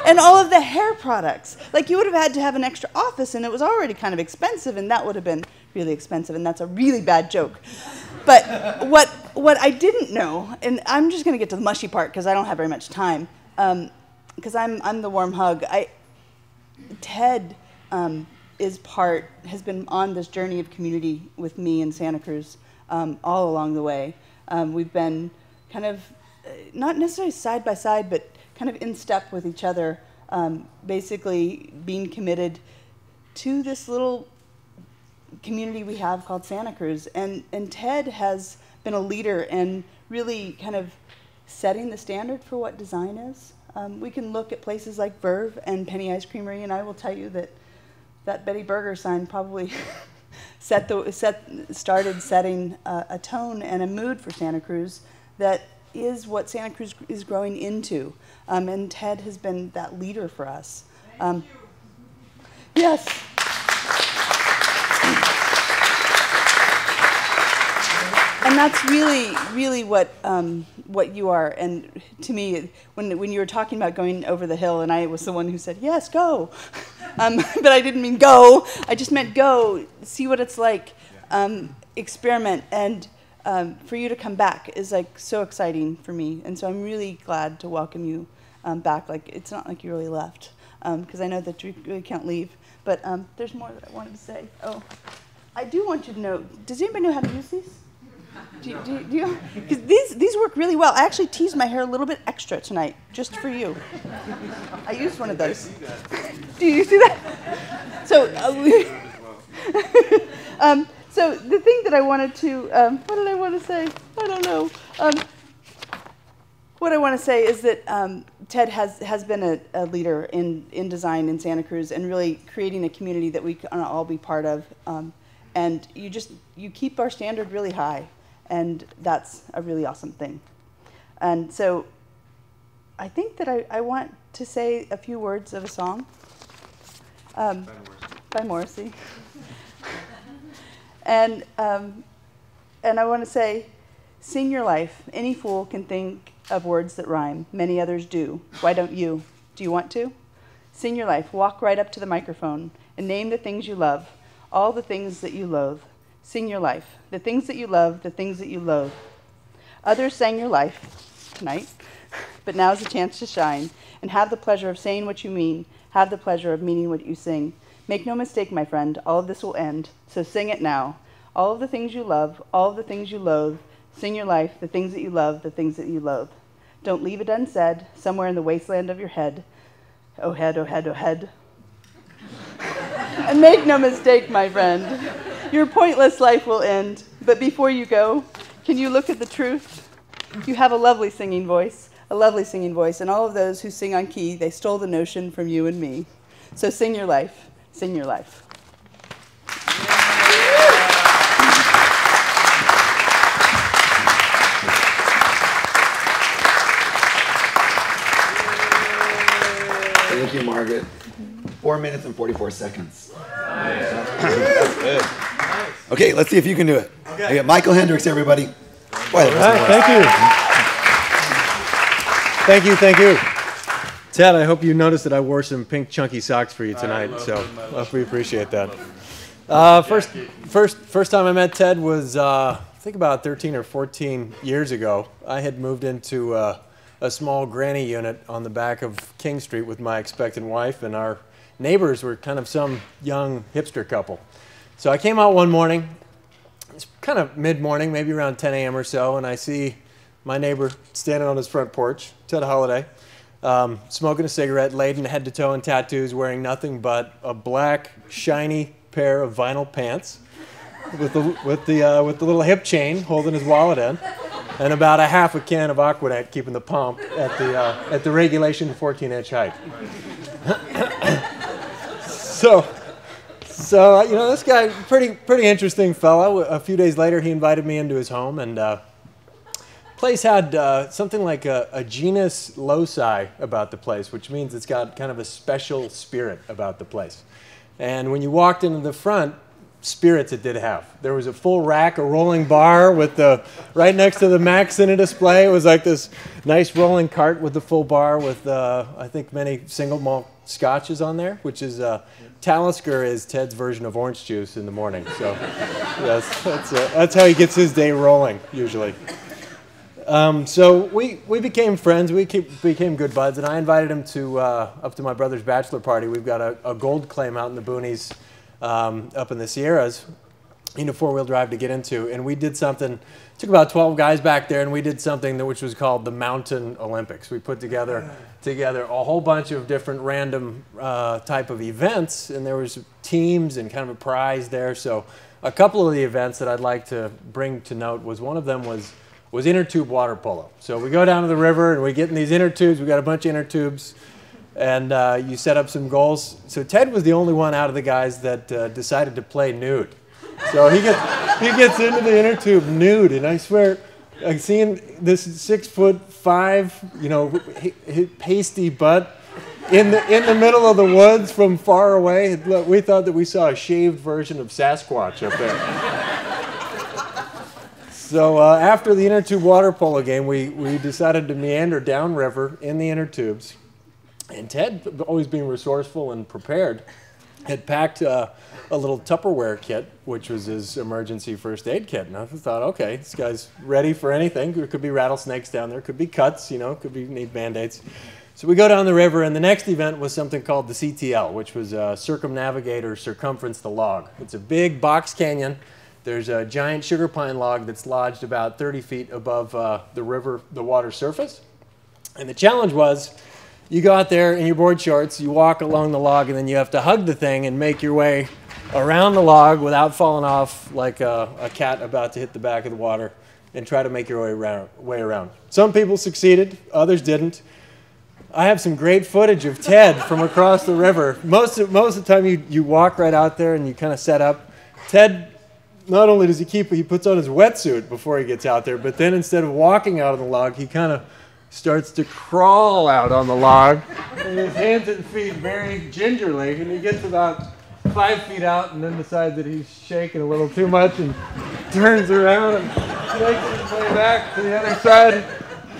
and all of the hair products. Like you would have had to have an extra office, and it was already kind of expensive, and that would have been really expensive, and that's a really bad joke. But what, what I didn't know, and I'm just going to get to the mushy part because I don't have very much time, because um, I'm, I'm the warm hug. I, Ted um, is part, has been on this journey of community with me in Santa Cruz um, all along the way. Um, we've been kind of, uh, not necessarily side by side, but kind of in step with each other, um, basically being committed to this little community we have called Santa Cruz. And, and Ted has been a leader and really kind of setting the standard for what design is. Um, we can look at places like Verve and Penny Ice Creamery, and I will tell you that that Betty Burger sign probably [LAUGHS] set the set started setting uh, a tone and a mood for Santa Cruz that is what Santa Cruz is growing into. Um, and Ted has been that leader for us. Um, yes. and that's really, really what um, what you are. And to me, when when you were talking about going over the hill, and I was the one who said yes, go, [LAUGHS] um, [LAUGHS] but I didn't mean go. I just meant go, see what it's like, um, experiment, and um, for you to come back is like so exciting for me. And so I'm really glad to welcome you um, back. Like it's not like you really left, because um, I know that you really can't leave. But there's more that I wanted to say. Oh, I do want you to know. Does anybody know how to use these? Do, do, do you? Because these, these work really well. I actually teased my hair a little bit extra tonight, just for you. I used one of those. [LAUGHS] Do you see that? So, uh, [LAUGHS] um, so the thing that I wanted to, um, what did I want to say? I don't know. Um, what I want to say is that um, Ted has, has been a, a, leader in, in design in Santa Cruz and really creating a community that we can all be part of. Um, and you just, you keep our standard really high and that's a really awesome thing. And so I think that I, I want to say a few words of a song um, by Morrissey. and, um, and I want to say, sing your life. Any fool can think of words that rhyme. Many others do. Why don't you? Do you want to? Sing your life. Walk right up to the microphone and name the things you love, all the things that you loathe. Sing your life, the things that you love, the things that you loathe. Others sang your life tonight, [LAUGHS] but now is the chance to shine and have the pleasure of saying what you mean, have the pleasure of meaning what you sing. Make no mistake, my friend, all of this will end, so sing it now. All of the things you love, all of the things you loathe, sing your life, the things that you love, the things that you loathe. Don't leave it unsaid, somewhere in the wasteland of your head. Oh head, oh head, oh head. [LAUGHS] and make no mistake, my friend. Your pointless life will end. But before you go, can you look at the truth? You have a lovely singing voice, a lovely singing voice, and all of those who sing on key, they stole the notion from you and me. So sing your life, sing your life. Thank you, Margaret. Four minutes and 44 seconds. That's good. Okay, let's see if you can do it. Okay. Michael Hendricks, everybody. Boy, right, thank you. Thank you, thank you. Ted, I hope you noticed that I wore some pink chunky socks for you tonight, so we appreciate that. Uh, first, first, first time I met Ted was uh, I think about 13 or 14 years ago. I had moved into uh, a small granny unit on the back of King Street with my expectant wife, and our neighbors were kind of some young hipster couple. So I came out one morning, it's kind of mid morning, maybe around 10 a.m. or so, and I see my neighbor standing on his front porch, Ted Holladay, um, smoking a cigarette, laden head to toe in tattoos, wearing nothing but a black, shiny pair of vinyl pants with the, with the, uh, with the little hip chain holding his wallet in, and about a half a can of Aquanet keeping the pump at the, uh, at the regulation 14 inch height. [COUGHS] so, so you know, this guy, pretty pretty interesting fellow. A few days later, he invited me into his home, and uh, place had uh, something like a, a, genius loci about the place, which means it's got kind of a special spirit about the place. And when you walked into the front, spirits it did have. There was a full rack, a rolling bar with the right next to the Max in a display. It was like this nice rolling cart with the full bar with uh, I think many single malt scotches on there, which is uh, Talisker is Ted's version of orange juice in the morning. So [LAUGHS] yes, that's, that's how he gets his day rolling usually. Um, so we, we became friends. We keep, became good buds, and I invited him to uh, up to my brother's bachelor party. We've got a, a gold claim out in the boonies um, up in the Sierras, in a four-wheel drive to get into, and we did something. Took about 12 guys back there, and we did something that, which was called the Mountain Olympics. We put together together a whole bunch of different random uh, type of events, and there was teams and kind of a prize there. So, a couple of the events that I'd like to bring to note was one of them was was inner tube water polo. So we go down to the river and we get in these inner tubes. We got a bunch of inner tubes, and uh, you set up some goals. So Ted was the only one out of the guys that uh, decided to play nude. So he gets he gets into the inner tube nude, and I swear, I've seen this six foot five, you know, pasty butt in the in the middle of the woods from far away. We thought that we saw a shaved version of Sasquatch up there. So uh, after the inner tube water polo game, we, we decided to meander downriver in the inner tubes. And Ted, always being resourceful and prepared, had packed uh, a little Tupperware kit, which was his emergency first aid kit. And I thought, okay, this guy's ready for anything. There could be rattlesnakes down there, could be cuts, you know, could be need band-aids. So we go down the river, and the next event was something called the CTL, which was uh, Circumnavigate or Circumference the Log. It's a big box canyon. There's a giant sugar pine log that's lodged about 30 feet above uh, the river, the water surface. And the challenge was you go out there in your board shorts, you walk along the log, and then you have to hug the thing and make your way around the log without falling off like a, a cat about to hit the back of the water and try to make your way around, way around. Some people succeeded, others didn't. I have some great footage of Ted from across the river. Most of, most of the time, you, you walk right out there and you kind of set up. Ted, not only does he keep, he puts on his wetsuit before he gets out there, but then instead of walking out on the log, he kind of starts to crawl out on the log and his hands and feet very gingerly. And he gets about five feet out and then decides that he's shaking a little too much and turns around and makes his way back to the other side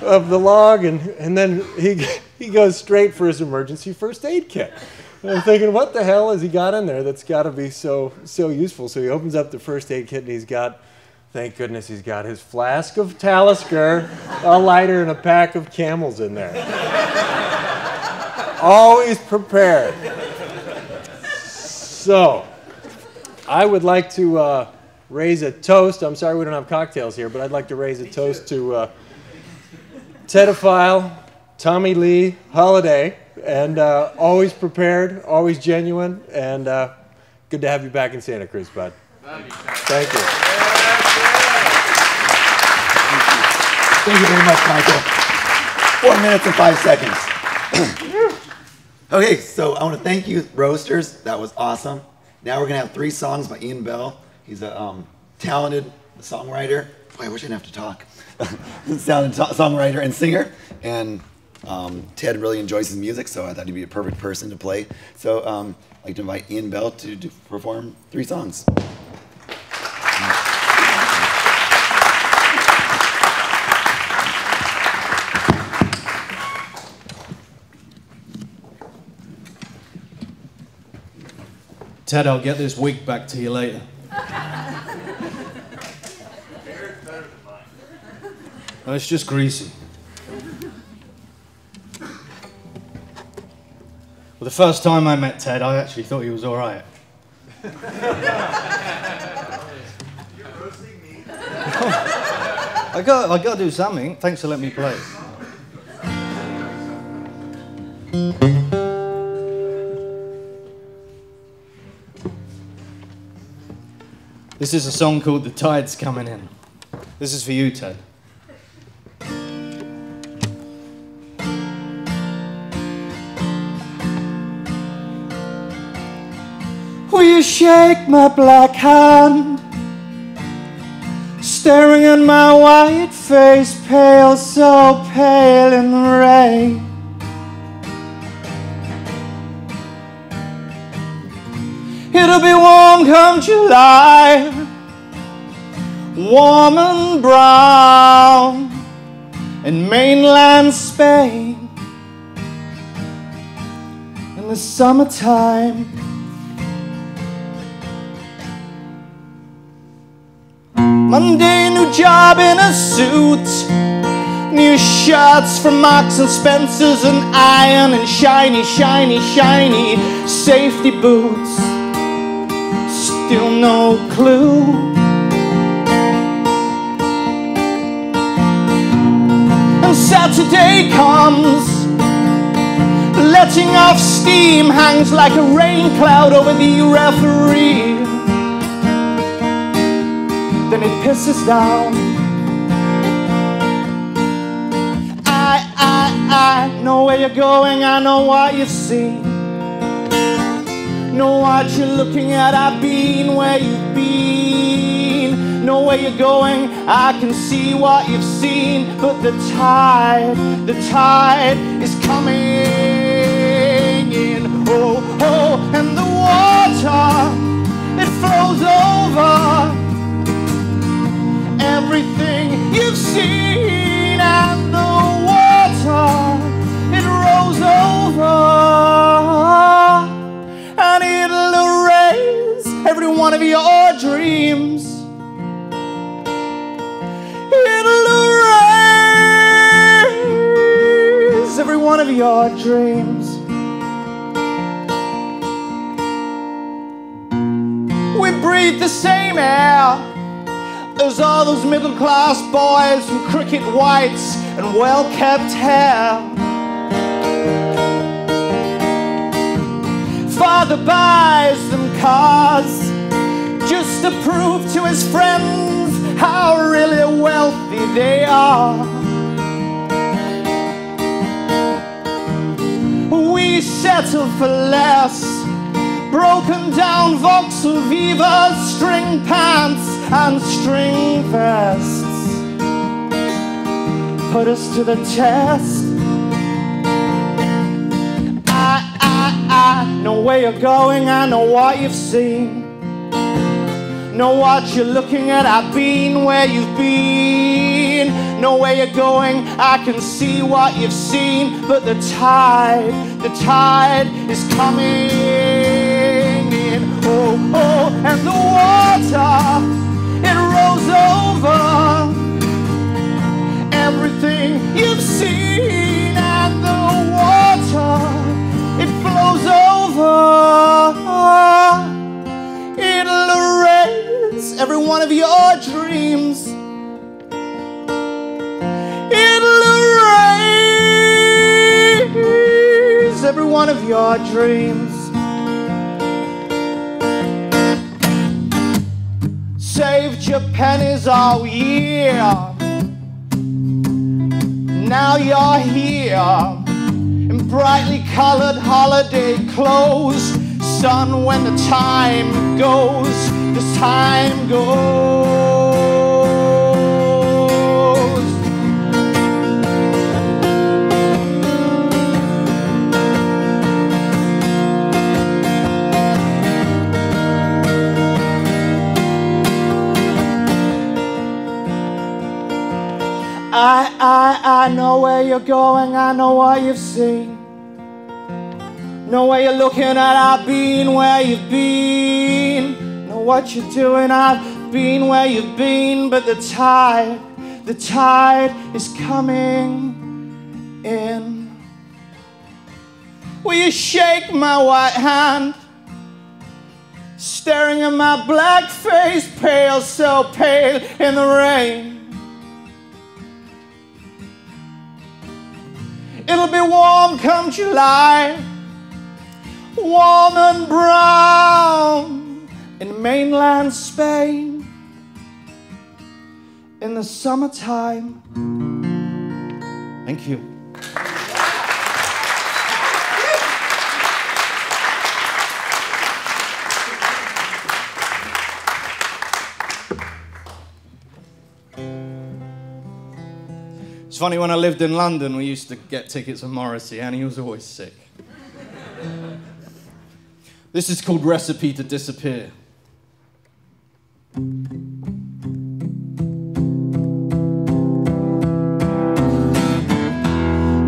of the log. And, and then he, he goes straight for his emergency first aid kit. And I'm thinking, what the hell has he got in there that's got to be so, so useful? So he opens up the first aid kit and he's got, thank goodness, he's got his flask of Talisker, a lighter, and a pack of camels in there. Always prepared. So, I would like to uh, raise a toast. I'm sorry we don't have cocktails here, but I'd like to raise a toast to uh, Tedophile, Tommy Lee, Holladay, and uh, always prepared, always genuine, and uh, good to have you back in Santa Cruz, bud. Thank you. Thank you very much, Michael. Four minutes and five seconds. okay, so I want to thank you, Roasters. That was awesome. Now we're going to have three songs by Ian Bell. He's a um, talented songwriter. Boy, I wish I didn't have to talk. [LAUGHS] talented so- songwriter and singer. And um, Ted really enjoys his music, so I thought he'd be a perfect person to play. So um, I'd like to invite Ian Bell to, to perform three songs. Ted, I'll get this wig back to you later. Oh, it's just greasy. Well, the first time I met Ted, I actually thought he was all right. [LAUGHS] I got, I got to do something. Thanks for letting me play. This is a song called The Tide's Coming In. This is for you, Ted. Will you shake my black hand? Staring at my white face, pale, so pale in the rain. It'll be warm come July, warm and brown in mainland Spain in the summertime. Monday, new job in a suit. New shirts from Marks and Spencer's and iron and shiny, shiny, shiny safety boots still no clue. And Saturday comes Letting off steam hangs like a rain cloud over the referee. Then it pisses down. I, I, I know where you're going, I know what you see. Know what you're looking at, I've been where you've been. Know where you're going, I can see what you've seen. But the tide, the tide is coming in. Oh, oh, and the water, it flows over everything you've seen, and the water, it rolls over and it'll erase every one of your dreams. It'll erase every one of your dreams. We breathe the same air as all those middle class boys in cricket whites and well kept hair. Father buys them cars just to prove to his friends how really wealthy they are. We settle for less. Broken down Vauxhall Vivas, string pants, and string vests. Put us to the test. I, know where you're going, I know what you've seen. Know what you're looking at, I've been where you've been. Know where you're going, I can see what you've seen. But the tide, the tide is coming in. Oh, oh, and the water, it rolls over everything you've seen, it flows over. It'll erase every one of your dreams. It'll erase every one of your dreams. Saved your pennies all year. Now you're here brightly colored holiday clothes. Son, when the time goes, this time goes. I, I, I know where you're going, I know what you've seen. Know where you're looking at, I've been where you've been. Know what you're doing, I've been where you've been. But the tide, the tide is coming in. Will you shake my white hand? Staring at my black face, pale, so pale in the rain. It'll be warm come July, warm and brown in mainland Spain in the summertime. Thank you. It's funny, when I lived in London, we used to get tickets from Morrissey, and he was always sick. This is called Recipe to Disappear.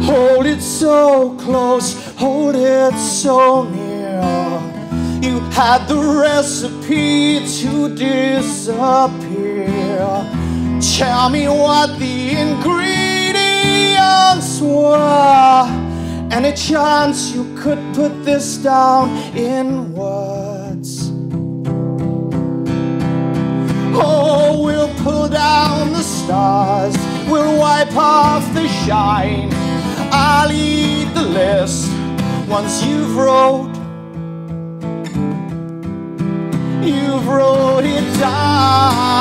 Hold it so close, hold it so near. You had the recipe to disappear. Tell me what the ingredients were. Any chance you could put this down in words? Oh, we'll pull down the stars, we'll wipe off the shine. I'll eat the list once you've wrote. You've wrote it down.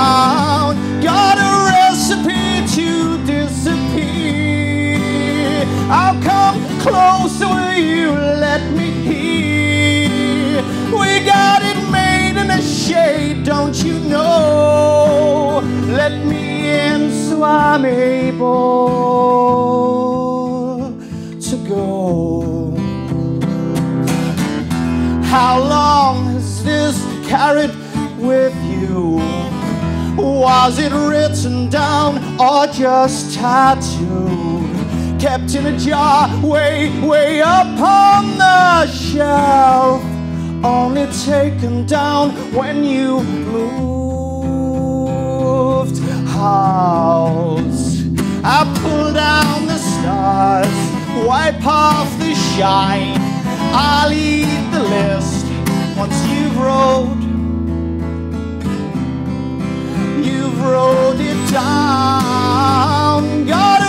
You let me hear? We got it made in the shade, don't you know? Let me in so I'm able to go. How long has this carried with you? Was it written down or just tattooed? Kept in a jar way, way up on the shelf. Only taken down when you moved house. I pull down the stars, wipe off the shine. I'll eat the list once you've wrote you've wrote it down. Got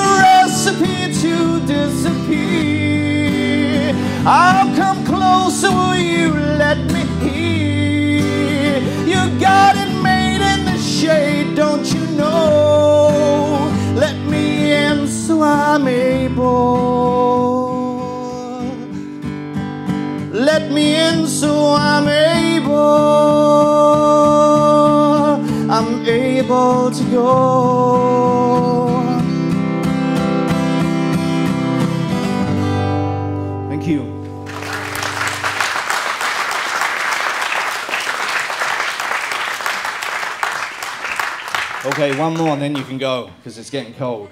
recipe to disappear. I'll come closer, will you let me hear? You got it made in the shade, don't you know? Let me in so I'm able. Let me in so I'm able. I'm able to go. Okay, one more and then you can go because it's getting cold.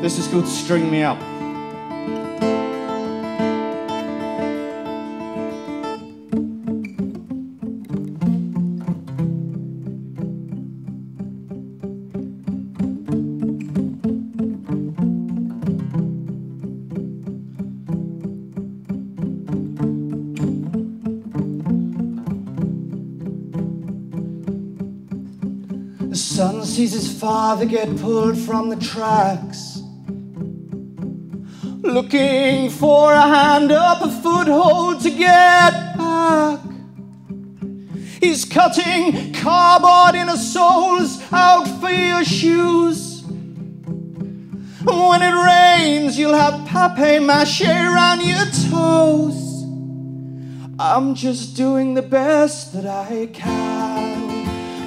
This is called String Me Up. Sees his father get pulled from the tracks. Looking for a hand up, a foothold to get back. He's cutting cardboard inner soles out for your shoes. When it rains, you'll have papier mache around your toes. I'm just doing the best that I can.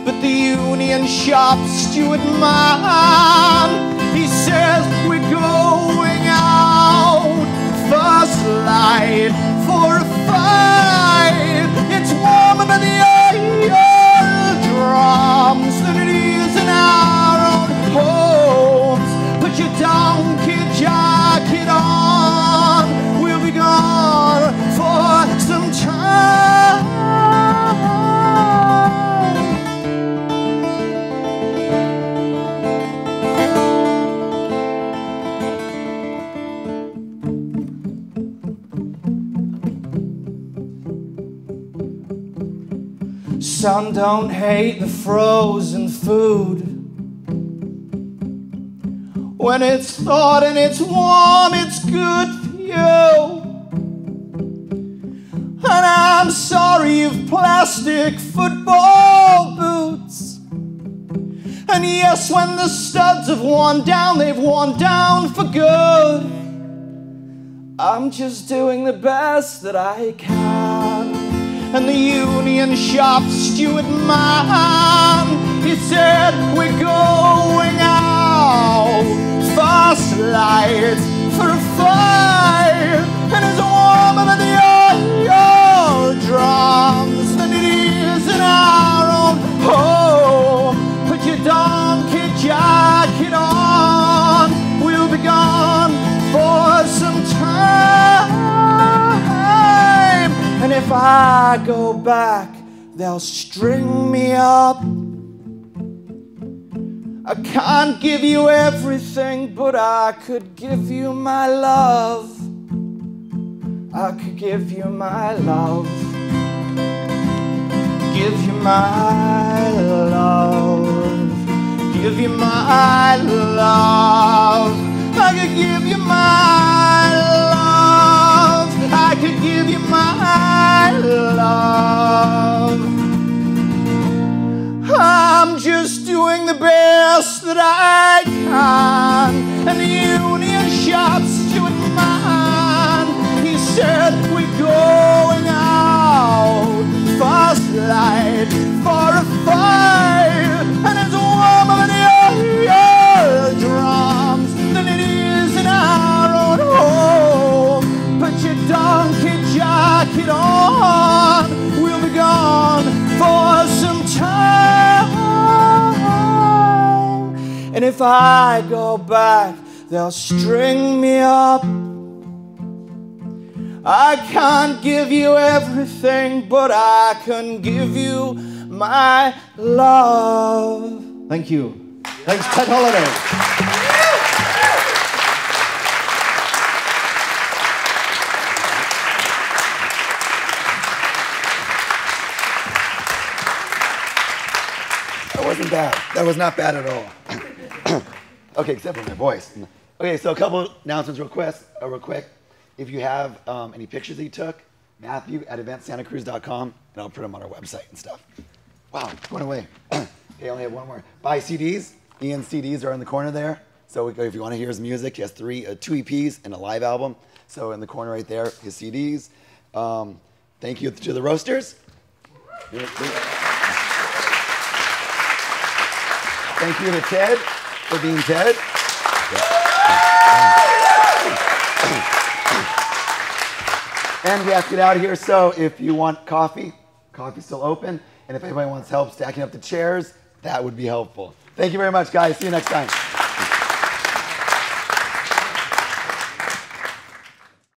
But the union shop steward man, he says we're going out first light for a fight. It's warmer than the oil drums than it is in our own homes. Put your donkey jacket on, we'll be gone Son, don't hate the frozen food. When it's thawed and it's warm, it's good for you. And I'm sorry you've plastic football boots. And yes, when the studs have worn down, they've worn down for good. I'm just doing the best that I can and the union shop steward man. He said, We're going out, fast light for a fire, and it's warmer than the oil drums if I go back, they'll string me up. I can't give you everything, but I could give you my love. I could give you my love. Give you my love. Give you my love. I could give you my my love. I'm just doing the best that I can, and the union shop's doing mine. He said we're going out fast light for a fight, If I go back, they'll string me up. I can't give you everything, but I can give you my love. Thank you. Thanks, Ted Holladay. That wasn't bad. That was not bad at all. [CLEARS THROAT] okay, except for my voice. Okay, so a couple announcements real quick. Uh, real quick. If you have um, any pictures that you took, Matthew at eventsantacruz.com, and I'll put them on our website and stuff. Wow, going away. [CLEARS THROAT] okay, I only have one more. Buy CDs. Ian's CDs are in the corner there. So if you want to hear his music, he has three, uh, two EPs and a live album. So in the corner right there, his CDs. Um, thank you to the roasters. Thank you to Ted for being Ted. And we have to get out of here. So if you want coffee, coffee's still open. And if anybody wants help stacking up the chairs, that would be helpful. Thank you very much, guys. See you next time.